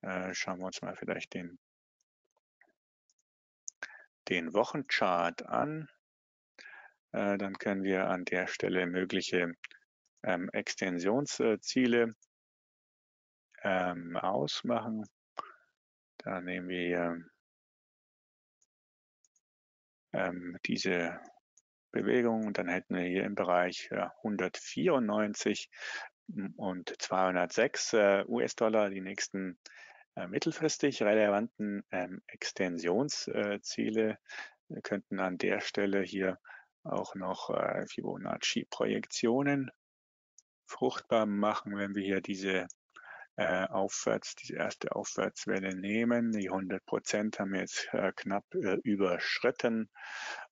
Äh, schauen wir uns mal vielleicht den, den Wochenchart an. Äh, dann können wir an der Stelle mögliche ähm, Extensionsziele ähm, ausmachen. Da nehmen wir ähm, diese Bewegung. Und dann hätten wir hier im Bereich 194 und 206 äh, US-Dollar die nächsten äh, mittelfristig relevanten ähm, Extensionsziele. Wir könnten an der Stelle hier auch noch äh, Fibonacci-Projektionen fruchtbar machen, wenn wir hier diese äh, aufwärts, diese erste Aufwärtswelle nehmen. Die 100 Prozent haben wir jetzt äh, knapp äh, überschritten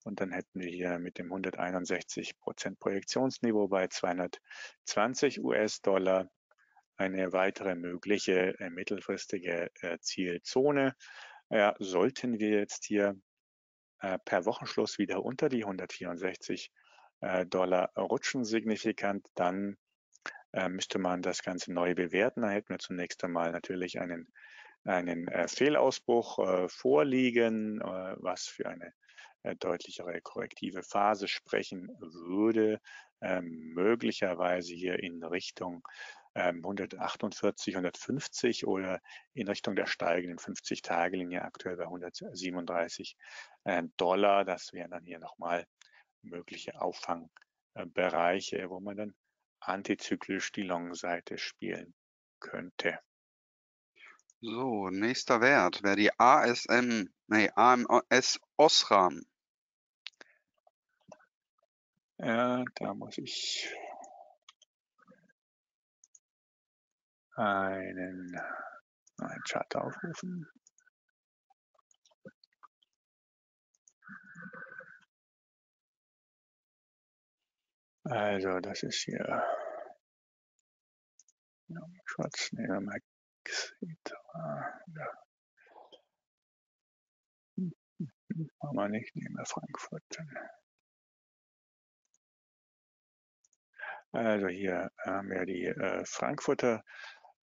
und dann hätten wir hier mit dem 161 Prozent Projektionsniveau bei 220 US-Dollar eine weitere mögliche äh, mittelfristige äh, Zielzone. Ja, sollten wir jetzt hier äh, per Wochenschluss wieder unter die 164 Dollar rutschen signifikant, dann äh, müsste man das Ganze neu bewerten. Da hätten wir zunächst einmal natürlich einen, einen äh, Fehlausbruch äh, vorliegen, äh, was für eine äh, deutlichere korrektive Phase sprechen würde, ähm, möglicherweise hier in Richtung 148, ähm, 150 oder in Richtung der steigenden 50-Tage-Linie aktuell bei 137 äh, Dollar. Das wären dann hier nochmal mögliche Auffangbereiche, wo man dann antizyklisch die Long-Seite spielen könnte. So, nächster Wert wäre die ASM, nee, AMS Osram. Ja, da muss ich einen neuen Chart aufrufen. Also, das ist hier ja, Schwarzenegger Max. Ja. Machen wir nicht, nehmen wir Frankfurt. Also hier haben wir die äh, Frankfurter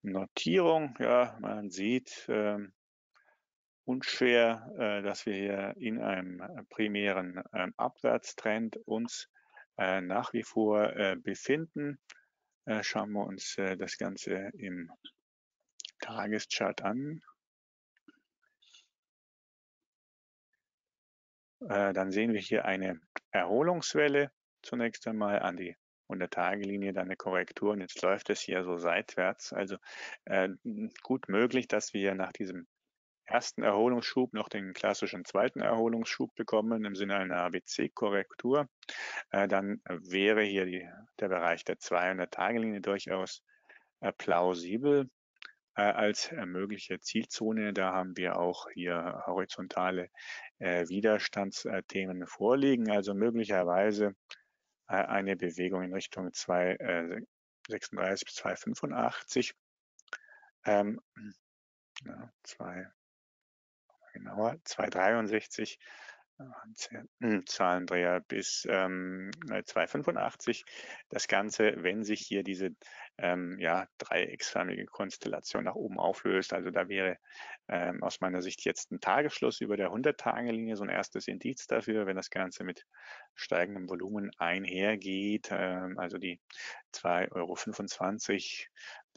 Notierung. Ja, man sieht ähm, unschwer, äh, dass wir hier in einem primären ähm, Abwärtstrend uns äh, nach wie vor äh, befinden. Äh, schauen wir uns das Ganze im Tageschart an. Äh, dann sehen wir hier eine Erholungswelle zunächst einmal an die 100-Tage-Linie, dann eine Korrektur und jetzt läuft es hier so seitwärts. Also äh, gut möglich, dass wir nach diesem ersten Erholungsschub noch den klassischen zweiten Erholungsschub bekommen im Sinne einer ABC-Korrektur. Äh, dann wäre hier die, der Bereich der 200-Tage-Linie durchaus äh, plausibel äh, als äh, mögliche Zielzone. Da haben wir auch hier horizontale äh, Widerstandsthemen vorliegen. Also möglicherweise eine Bewegung in Richtung 236 bis 285. Ähm, ja, 2, genauer, 263 hm, Zahlendreher bis ähm, 285. Das Ganze, wenn sich hier diese ähm, ja, dreiecksförmige Konstellation nach oben auflöst. Also da wäre ähm, aus meiner Sicht jetzt ein Tagesschluss über der 100-Tage-Linie so ein erstes Indiz dafür, wenn das Ganze mit steigendem Volumen einhergeht. Ähm, also die 2,25 Euro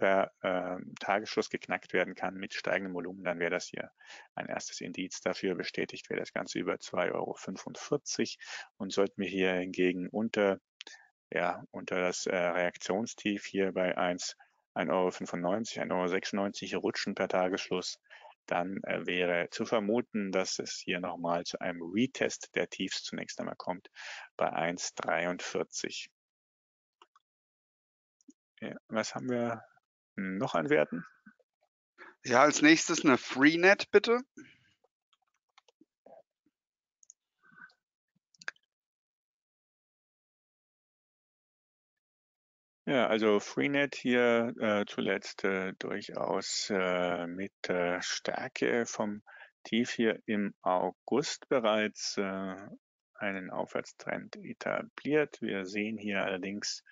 per äh, Tagesschluss geknackt werden kann mit steigendem Volumen, dann wäre das hier ein erstes Indiz dafür. Bestätigt wäre das Ganze über 2,45 Euro und sollten wir hier hingegen unter ja, unter das äh, Reaktionstief hier bei 1, 1,95 Euro, 1,96 Euro rutschen per Tagesschluss, dann äh, wäre zu vermuten, dass es hier nochmal zu einem Retest der Tiefs zunächst einmal kommt bei 1,43. Ja, was haben wir noch an Werten? Ja, als nächstes eine Freenet bitte. Ja, also Freenet hier äh, zuletzt äh, durchaus äh, mit äh, Stärke vom Tief hier im August bereits äh, einen Aufwärtstrend etabliert. Wir sehen hier allerdings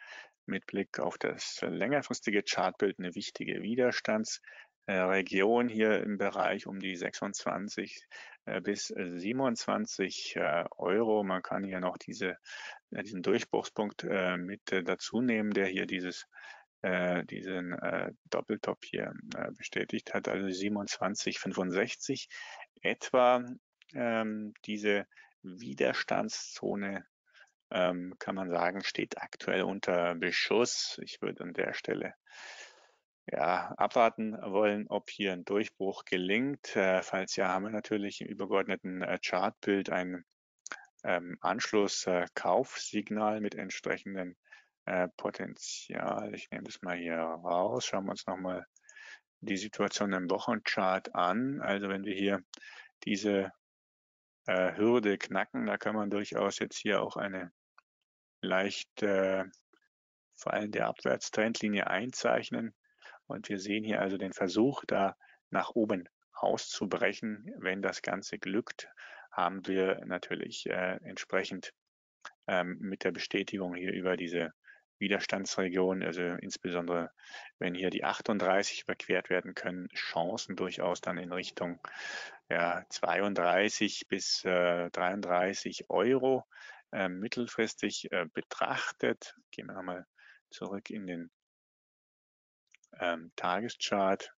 mit Blick auf das längerfristige Chartbild eine wichtige Widerstandsregion hier im Bereich um die 26 äh, bis 27 Euro. Man kann hier noch diese ja, diesen Durchbruchspunkt äh, mit äh, dazu nehmen, der hier dieses äh, diesen äh, Doppeltop hier äh, bestätigt hat, also 27,65 etwa ähm, diese Widerstandszone ähm, kann man sagen, steht aktuell unter Beschuss. Ich würde an der Stelle ja, abwarten wollen, ob hier ein Durchbruch gelingt. Äh, falls ja, haben wir natürlich im übergeordneten äh, Chartbild ein ähm, Anschlusskaufsignal äh, mit entsprechendem äh, Potenzial. Ich nehme das mal hier raus. Schauen wir uns nochmal die Situation im Wochenchart an. Also wenn wir hier diese äh, Hürde knacken, da kann man durchaus jetzt hier auch eine leicht äh, fallende Abwärtstrendlinie einzeichnen. Und wir sehen hier also den Versuch, da nach oben auszubrechen, wenn das Ganze glückt haben wir natürlich äh, entsprechend ähm, mit der Bestätigung hier über diese Widerstandsregion, also insbesondere wenn hier die 38 überquert werden können, Chancen durchaus dann in Richtung ja, 32 bis äh, 33 Euro mittelfristig äh, betrachtet. Gehen wir nochmal zurück in den ähm, Tageschart.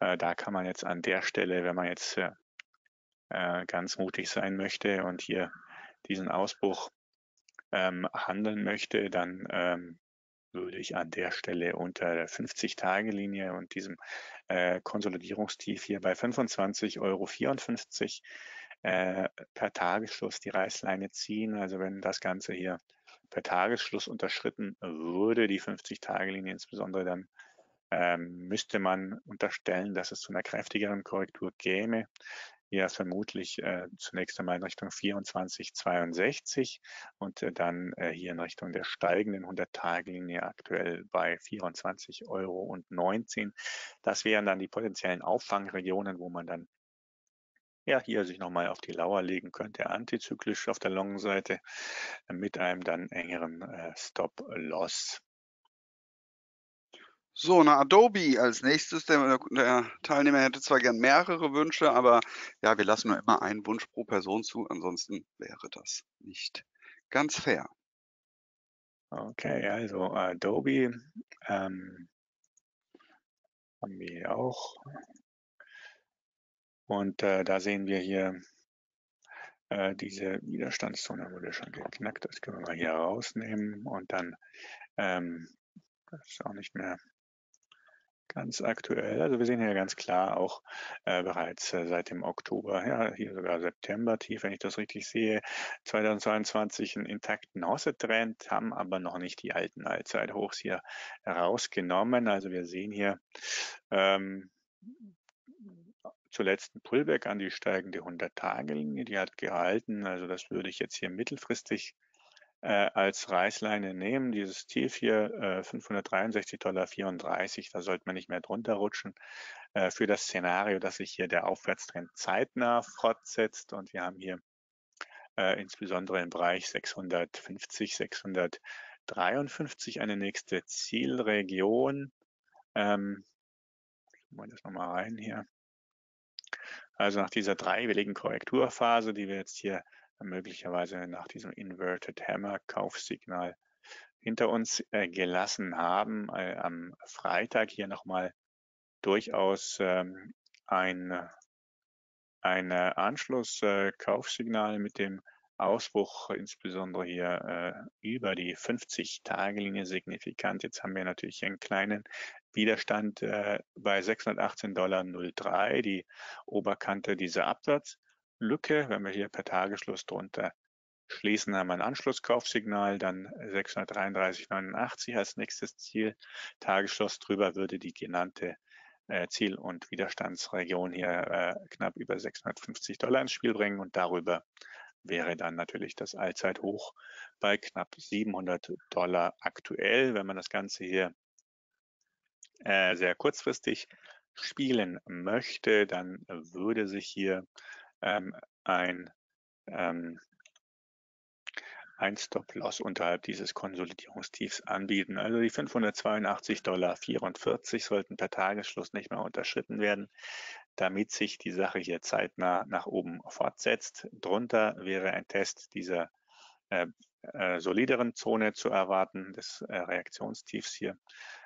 Äh, da kann man jetzt an der Stelle, wenn man jetzt äh, äh, ganz mutig sein möchte und hier diesen Ausbruch ähm, handeln möchte, dann ähm, würde ich an der Stelle unter der 50-Tage-Linie und diesem äh, Konsolidierungstief hier bei 25,54 Euro äh, per Tagesschluss die Reißleine ziehen. Also wenn das Ganze hier per Tagesschluss unterschritten würde, die 50-Tage-Linie insbesondere, dann ähm, müsste man unterstellen, dass es zu einer kräftigeren Korrektur käme ja vermutlich äh, zunächst einmal in Richtung 24,62 und äh, dann äh, hier in Richtung der steigenden 100-Tage-Linie aktuell bei 24,19 Euro. Das wären dann die potenziellen Auffangregionen, wo man dann ja, hier sich nochmal auf die Lauer legen könnte, antizyklisch auf der Long-Seite mit einem dann engeren äh, Stop-Loss. So, eine Adobe als nächstes. Der, der, Teilnehmer hätte zwar gern mehrere Wünsche, aber ja, wir lassen nur immer einen Wunsch pro Person zu. Ansonsten wäre das nicht ganz fair. Okay, also Adobe. Ähm, haben wir auch. Und äh, da sehen wir hier äh, diese Widerstandszone wurde schon geknackt. Das können wir mal hier rausnehmen und dann ähm, das ist auch nicht mehr ganz aktuell. Also wir sehen hier ganz klar auch äh, bereits äh, seit dem Oktober, ja, hier sogar September tief, wenn ich das richtig sehe, 2022 einen intakten Hosse-Trend, haben aber noch nicht die alten Allzeithochs hier rausgenommen. Also wir sehen hier ähm, zuletzt ein Pullback an die steigende 100-Tage-Linie, die hat gehalten. Also das würde ich jetzt hier mittelfristig äh, als Reißleine nehmen. Dieses Tief hier, äh, 563,34 Dollar, da sollte man nicht mehr drunter rutschen. Äh, für das Szenario, dass sich hier der Aufwärtstrend zeitnah fortsetzt und wir haben hier äh, insbesondere im Bereich 650, 653 eine nächste Zielregion. Ähm, mal das nochmal rein hier. Also nach dieser dreiwilligen Korrekturphase, die wir jetzt hier möglicherweise nach diesem Inverted Hammer Kaufsignal hinter uns äh, gelassen haben. Äh, am Freitag hier nochmal durchaus ähm, ein, ein Anschlusskaufsignal äh, mit dem Ausbruch insbesondere hier äh, über die 50-Tage-Linie signifikant. Jetzt haben wir natürlich einen kleinen Widerstand äh, bei 618,03 Dollar, die Oberkante dieser Absatz. Lücke. Wenn wir hier per Tagesschluss drunter schließen, haben wir ein Anschlusskaufsignal, dann 633,89 als nächstes Ziel. Tagesschluss drüber würde die genannte äh, Ziel- und Widerstandsregion hier äh, knapp über 650 Dollar ins Spiel bringen und darüber wäre dann natürlich das Allzeithoch bei knapp 700 Dollar aktuell. Wenn man das Ganze hier äh, sehr kurzfristig spielen möchte, dann würde sich hier ähm, ein, ähm, ein Stop-Loss unterhalb dieses Konsolidierungstiefs anbieten. Also die 582,44 Dollar sollten per Tagesschluss nicht mehr unterschritten werden, damit sich die Sache hier zeitnah nach oben fortsetzt. Drunter wäre ein Test dieser äh, äh, solideren Zone zu erwarten, des äh, Reaktionstiefs hier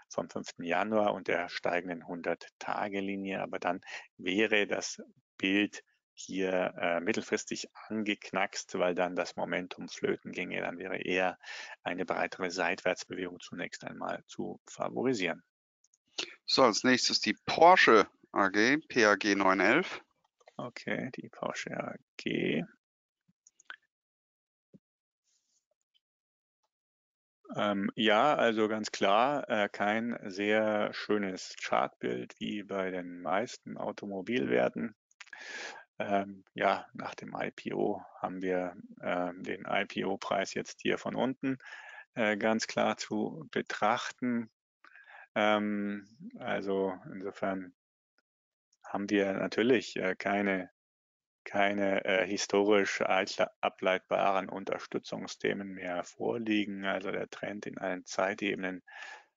vom 5. Januar und der steigenden 100-Tage-Linie. Aber dann wäre das Bild hier äh, mittelfristig angeknackst, weil dann das Momentum flöten ginge. Dann wäre eher eine breitere Seitwärtsbewegung zunächst einmal zu favorisieren. So, als nächstes die Porsche AG, PAG 911. Okay, die Porsche AG. Ähm, ja, also ganz klar, äh, kein sehr schönes Chartbild wie bei den meisten Automobilwerten. Ähm, ja, nach dem IPO haben wir ähm, den IPO-Preis jetzt hier von unten äh, ganz klar zu betrachten. Ähm, also insofern haben wir natürlich äh, keine, keine äh, historisch ableitbaren Unterstützungsthemen mehr vorliegen. Also der Trend in allen Zeitebenen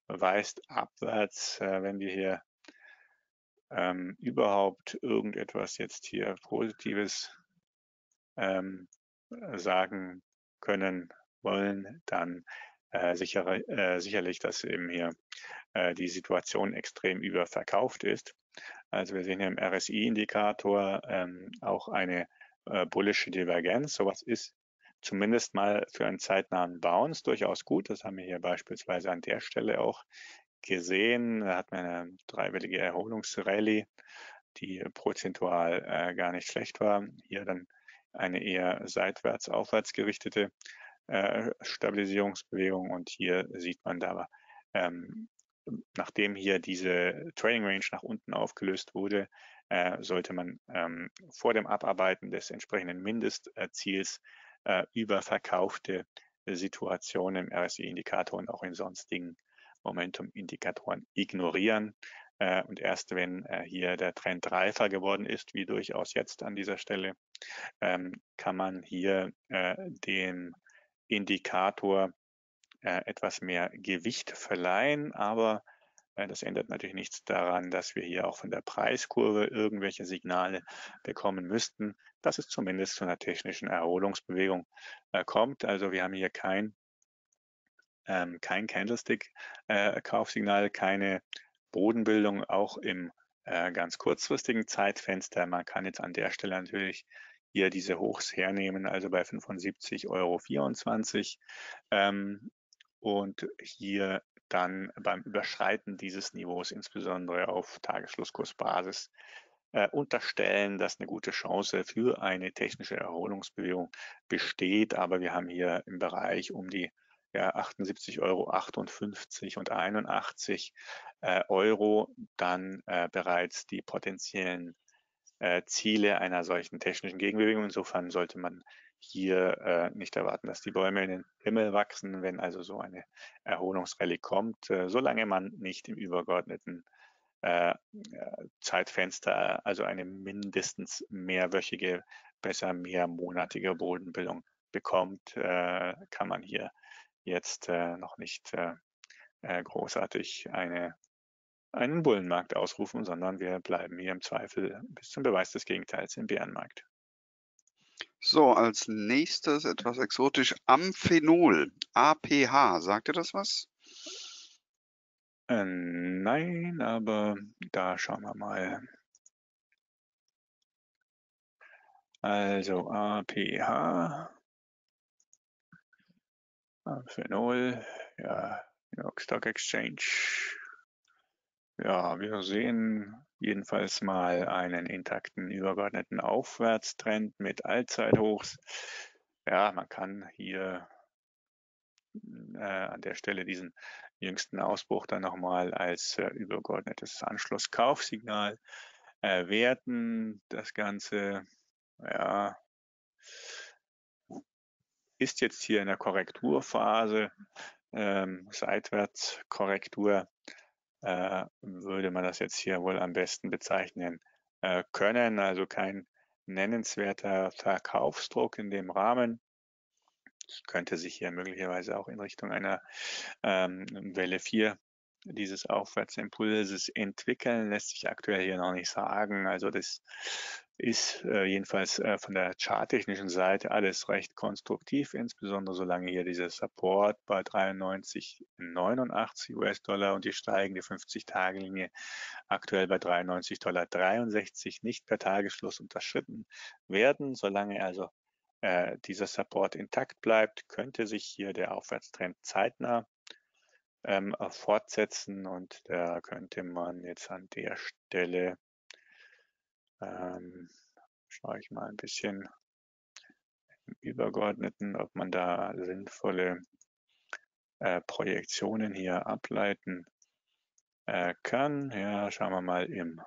weist abwärts. Äh, wenn wir hier ähm, überhaupt irgendetwas jetzt hier Positives ähm, sagen können wollen, dann äh, sicher, äh, sicherlich, dass eben hier äh, die Situation extrem überverkauft ist. Also wir sehen hier im RSI-Indikator ähm, auch eine äh, bullische Divergenz. Sowas ist zumindest mal für einen zeitnahen Bounce durchaus gut. Das haben wir hier beispielsweise an der Stelle auch gesehen. Da hat man eine dreiwillige Erholungsrallye, die prozentual äh, gar nicht schlecht war. Hier dann eine eher seitwärts, aufwärts gerichtete äh, Stabilisierungsbewegung und hier sieht man da, ähm, nachdem hier diese Trading Range nach unten aufgelöst wurde, äh, sollte man ähm, vor dem Abarbeiten des entsprechenden Mindestziels äh, überverkaufte Situationen im RSI-Indikator und auch in sonstigen Momentum-Indikatoren ignorieren. Äh, und erst wenn äh, hier der Trend reifer geworden ist, wie durchaus jetzt an dieser Stelle, ähm, kann man hier äh, dem Indikator etwas mehr Gewicht verleihen. Aber das ändert natürlich nichts daran, dass wir hier auch von der Preiskurve irgendwelche Signale bekommen müssten, dass es zumindest zu einer technischen Erholungsbewegung kommt. Also wir haben hier kein ähm, kein Candlestick-Kaufsignal, äh, keine Bodenbildung auch im äh, ganz kurzfristigen Zeitfenster. Man kann jetzt an der Stelle natürlich hier diese Hochs hernehmen, also bei 75,24 Euro. Ähm, und hier dann beim Überschreiten dieses Niveaus, insbesondere auf Tagesschlusskursbasis, äh, unterstellen, dass eine gute Chance für eine technische Erholungsbewegung besteht. Aber wir haben hier im Bereich um die ja, 78,58 Euro und 81 äh, Euro dann äh, bereits die potenziellen äh, Ziele einer solchen technischen Gegenbewegung. Insofern sollte man hier äh, nicht erwarten, dass die Bäume in den Himmel wachsen, wenn also so eine Erholungsrallye kommt, äh, solange man nicht im übergeordneten äh, Zeitfenster, also eine mindestens mehrwöchige, besser mehrmonatige Bodenbildung bekommt, äh, kann man hier jetzt äh, noch nicht äh, äh, großartig eine, einen Bullenmarkt ausrufen, sondern wir bleiben hier im Zweifel bis zum Beweis des Gegenteils im Bärenmarkt. So, als nächstes etwas exotisch. Amphenol, APH. Sagt ihr das was? Äh, nein, aber da schauen wir mal. Also APH, Phenol, ja, New York Stock Exchange. Ja, wir sehen jedenfalls mal einen intakten übergeordneten Aufwärtstrend mit Allzeithochs. Ja, man kann hier äh, an der Stelle diesen jüngsten Ausbruch dann nochmal als äh, übergeordnetes Anschlusskaufsignal äh, werten. Das Ganze, ja, ist jetzt hier in der Korrekturphase, ähm, Seitwärtskorrektur, äh, würde man das jetzt hier wohl am besten bezeichnen äh, können. Also kein nennenswerter Verkaufsdruck in dem Rahmen. Es könnte sich hier möglicherweise auch in Richtung einer ähm, Welle 4 dieses Aufwärtsimpulses entwickeln, lässt sich aktuell hier noch nicht sagen. Also das ist äh, jedenfalls äh, von der charttechnischen Seite alles recht konstruktiv, insbesondere solange hier dieser Support bei 93,89 US-Dollar und die steigende 50-Tage-Linie aktuell bei 93,63 Dollar nicht per Tagesschluss unterschritten werden. Solange also äh, dieser Support intakt bleibt, könnte sich hier der Aufwärtstrend zeitnah ähm, fortsetzen und da könnte man jetzt an der Stelle ähm, schaue ich mal ein bisschen im Übergeordneten, ob man da sinnvolle äh, Projektionen hier ableiten äh, kann. Ja, schauen wir mal im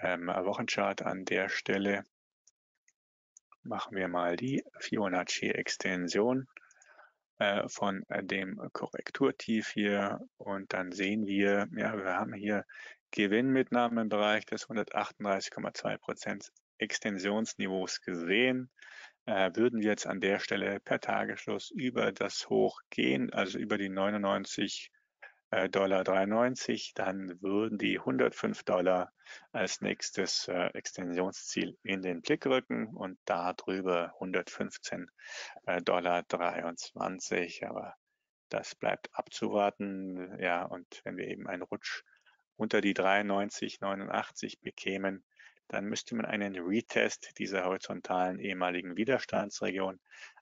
ähm, Wochenchart an der Stelle. Machen wir mal die Fibonacci-Extension äh, von dem Korrekturtief hier und dann sehen wir, ja, wir haben hier Gewinnmitnahmen im Bereich des 138,2 Prozent Extensionsniveaus gesehen. Äh, würden wir jetzt an der Stelle per Tagesschluss über das Hoch gehen, also über die 99 äh, Dollar 93, dann würden die 105 Dollar als nächstes äh, Extensionsziel in den Blick rücken und darüber 115 äh, Dollar 23. Aber das bleibt abzuwarten. Ja, und wenn wir eben einen Rutsch unter die 93,89 bekämen, dann müsste man einen Retest dieser horizontalen ehemaligen Widerstandsregion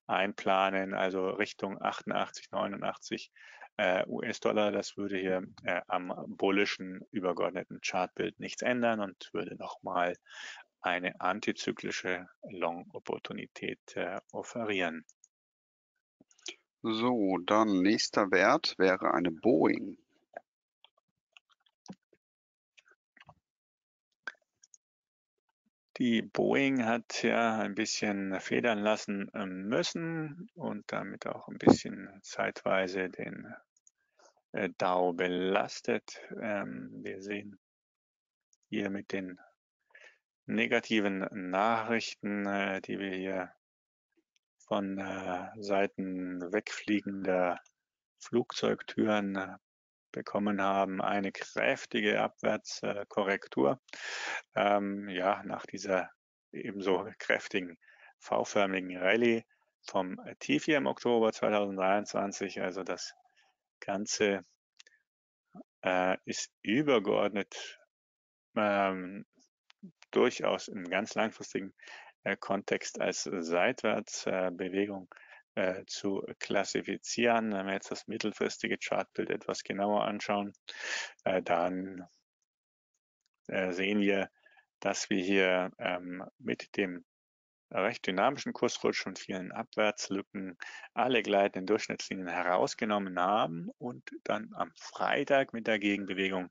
einplanen, also Richtung 88, 89 äh, US-Dollar. Das würde hier äh, am bullischen übergeordneten Chartbild nichts ändern und würde nochmal eine antizyklische Long-Opportunität äh, offerieren. So, dann nächster Wert wäre eine Boeing. Die Boeing hat ja ein bisschen federn lassen ähm, müssen und damit auch ein bisschen zeitweise den äh, DAO belastet. Ähm, wir sehen hier mit den negativen Nachrichten, äh, die wir hier von äh, Seiten wegfliegender Flugzeugtüren bekommen haben, eine kräftige Abwärtskorrektur. Ähm, ja, nach dieser ebenso kräftigen V-förmigen Rallye vom Tief hier im Oktober 2023, also das Ganze äh, ist übergeordnet ähm, durchaus im ganz langfristigen äh, Kontext als Seitwärtsbewegung äh, zu klassifizieren. Wenn wir jetzt das mittelfristige Chartbild etwas genauer anschauen, äh, dann äh, sehen wir, dass wir hier ähm, mit dem recht dynamischen Kursrutsch und vielen Abwärtslücken alle gleitenden Durchschnittslinien herausgenommen haben und dann am Freitag mit der Gegenbewegung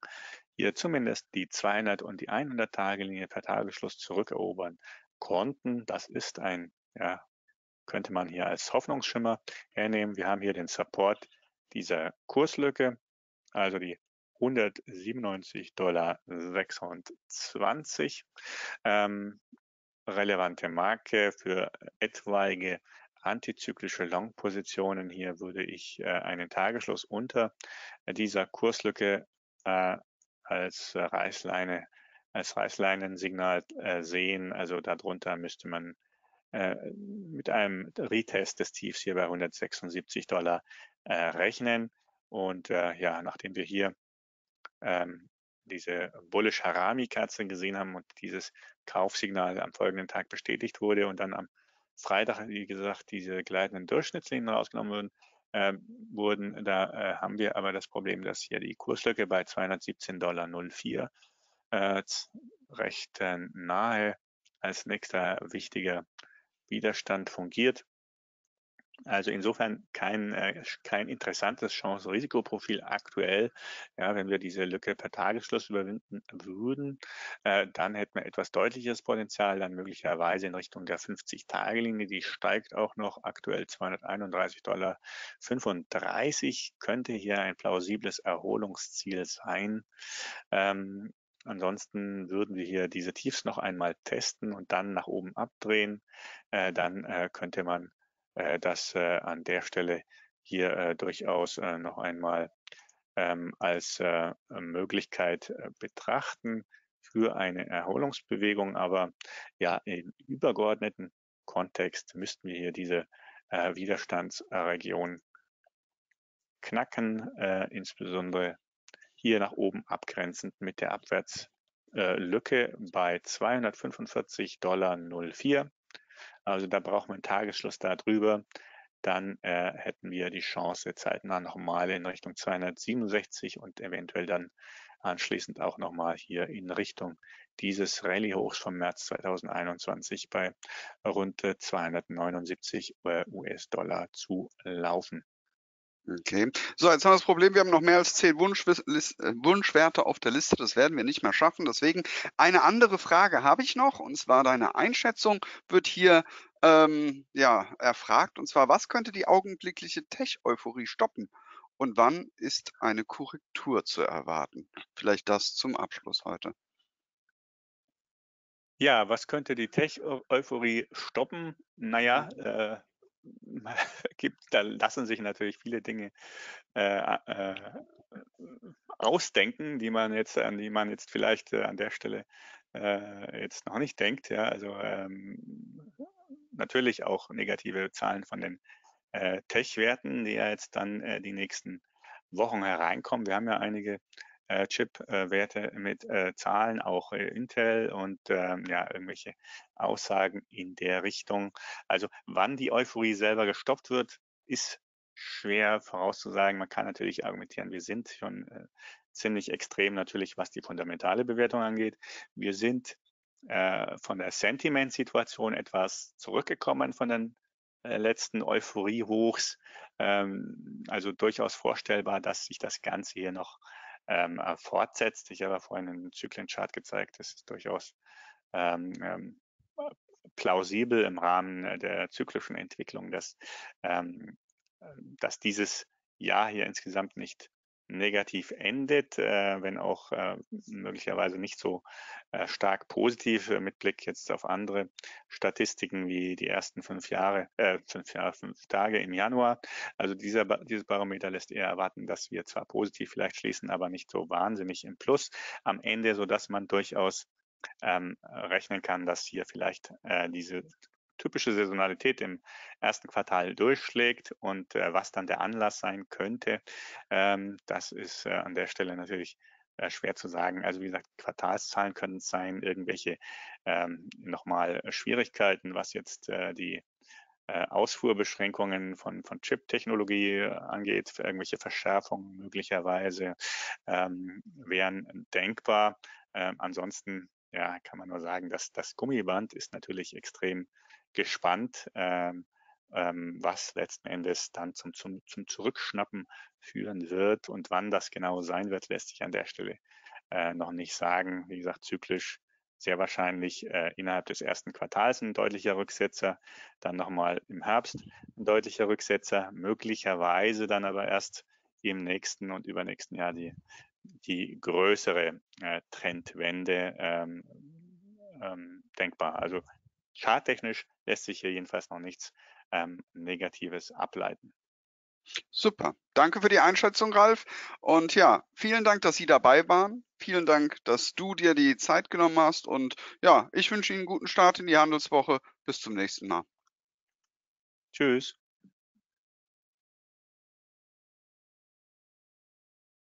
hier zumindest die 200 und die 100 Tage Linie per Tagesschluss zurückerobern konnten. Das ist ein, ja, könnte man hier als Hoffnungsschimmer hernehmen. Wir haben hier den Support dieser Kurslücke, also die 197,26 Dollar. Ähm, relevante Marke für etwaige antizyklische Long-Positionen. Hier würde ich äh, einen Tagesschluss unter dieser Kurslücke äh, als Reißleine, als Reißleinensignal äh, sehen. Also darunter müsste man äh, mit einem Retest des Tiefs hier bei 176 Dollar äh, rechnen. Und äh, ja, nachdem wir hier ähm, diese bullish Harami-Kerze gesehen haben und dieses Kaufsignal am folgenden Tag bestätigt wurde und dann am Freitag, wie gesagt, diese gleitenden Durchschnittslinien rausgenommen wurden, äh, wurden, da äh, haben wir aber das Problem, dass hier die Kurslücke bei 217,04 Dollar äh, recht äh, nahe als nächster wichtiger Widerstand fungiert. Also insofern kein, äh, kein interessantes Chance-Risikoprofil aktuell. Ja, wenn wir diese Lücke per Tagesschluss überwinden würden, äh, dann hätten wir etwas deutliches Potenzial, dann möglicherweise in Richtung der 50-Tage-Linie. Die steigt auch noch aktuell 231 Dollar 35, könnte hier ein plausibles Erholungsziel sein. Ähm, Ansonsten würden wir hier diese Tiefs noch einmal testen und dann nach oben abdrehen. Äh, dann äh, könnte man äh, das äh, an der Stelle hier äh, durchaus noch einmal ähm, als Möglichkeit betrachten für eine Erholungsbewegung. Aber ja, im übergeordneten Kontext müssten wir hier diese Widerstandsregion knacken, insbesondere hier nach oben abgrenzend mit der Abwärtslücke bei 245,04 Dollar. Also da brauchen wir einen Tagesschluss darüber. Dann äh, hätten wir die Chance, zeitnah nochmal in Richtung 267 und eventuell dann anschließend auch nochmal hier in Richtung dieses Rallye-Hochs vom März 2021 bei rund 279 äh, US-Dollar zu laufen. Okay. So, jetzt haben wir das Problem, wir haben noch mehr als zehn Wunsch, äh, Wunschwerte auf der Liste. Das werden wir nicht mehr schaffen. Deswegen eine andere Frage habe ich noch, und zwar deine Einschätzung wird hier ähm, ja, erfragt. Und zwar, was könnte die augenblickliche Tech-Euphorie stoppen? Und wann ist eine Korrektur zu erwarten? Vielleicht das zum Abschluss heute. Ja, was könnte die Tech-Euphorie stoppen? Naja, äh, <laughs> gibt, da lassen sich natürlich viele Dinge äh, äh, ausdenken, die man jetzt, an die man jetzt vielleicht äh, an der Stelle äh, jetzt noch nicht denkt. Ja, also ähm, natürlich auch negative Zahlen von den äh, Tech-Werten, die ja jetzt dann äh, die nächsten Wochen hereinkommen. Wir haben ja einige Chip-Werte mit äh, Zahlen, auch äh, Intel und ähm, ja, irgendwelche Aussagen in der Richtung. Also wann die Euphorie selber gestoppt wird, ist schwer vorauszusagen. Man kann natürlich argumentieren, wir sind schon äh, ziemlich extrem natürlich, was die fundamentale Bewertung angeht. Wir sind äh, von der Sentiment-Situation etwas zurückgekommen von den äh, letzten Euphorie-Hochs. Ähm, also durchaus vorstellbar, dass sich das Ganze hier noch ähm, äh, fortsetzt. Ich habe vorhin einen Zyklenchart gezeigt. Das ist durchaus ähm, ähm, plausibel im Rahmen der zyklischen Entwicklung, dass, ähm, dass dieses Jahr hier insgesamt nicht negativ endet, äh, wenn auch äh, möglicherweise nicht so äh, stark positiv äh, mit Blick jetzt auf andere Statistiken wie die ersten fünf Jahre, äh, fünf Jahre, fünf Tage im Januar. Also dieser, dieses Barometer lässt eher erwarten, dass wir zwar positiv vielleicht schließen, aber nicht so wahnsinnig im Plus am Ende, so dass man durchaus ähm, rechnen kann, dass hier vielleicht äh, diese typische Saisonalität im ersten Quartal durchschlägt und äh, was dann der Anlass sein könnte, ähm, das ist äh, an der Stelle natürlich äh, schwer zu sagen. Also wie gesagt, Quartalszahlen können es sein, irgendwelche ähm, nochmal Schwierigkeiten, was jetzt äh, die äh, Ausfuhrbeschränkungen von, von Chip-Technologie angeht, für irgendwelche Verschärfungen möglicherweise ähm, wären denkbar. Ähm, ansonsten ja, kann man nur sagen, dass das Gummiband ist natürlich extrem gespannt, ähm, ähm, was letzten Endes dann zum, zum, zum Zurückschnappen führen wird und wann das genau sein wird, lässt sich an der Stelle äh, noch nicht sagen. Wie gesagt, zyklisch sehr wahrscheinlich äh, innerhalb des ersten Quartals ein deutlicher Rücksetzer, dann nochmal im Herbst ein deutlicher Rücksetzer, möglicherweise dann aber erst im nächsten und übernächsten Jahr die, die größere äh, Trendwende ähm, ähm, denkbar. Also charttechnisch lässt sich hier jedenfalls noch nichts ähm, Negatives ableiten. Super. Danke für die Einschätzung, Ralf. Und ja, vielen Dank, dass Sie dabei waren. Vielen Dank, dass du dir die Zeit genommen hast. Und ja, ich wünsche Ihnen einen guten Start in die Handelswoche. Bis zum nächsten Mal. Tschüss.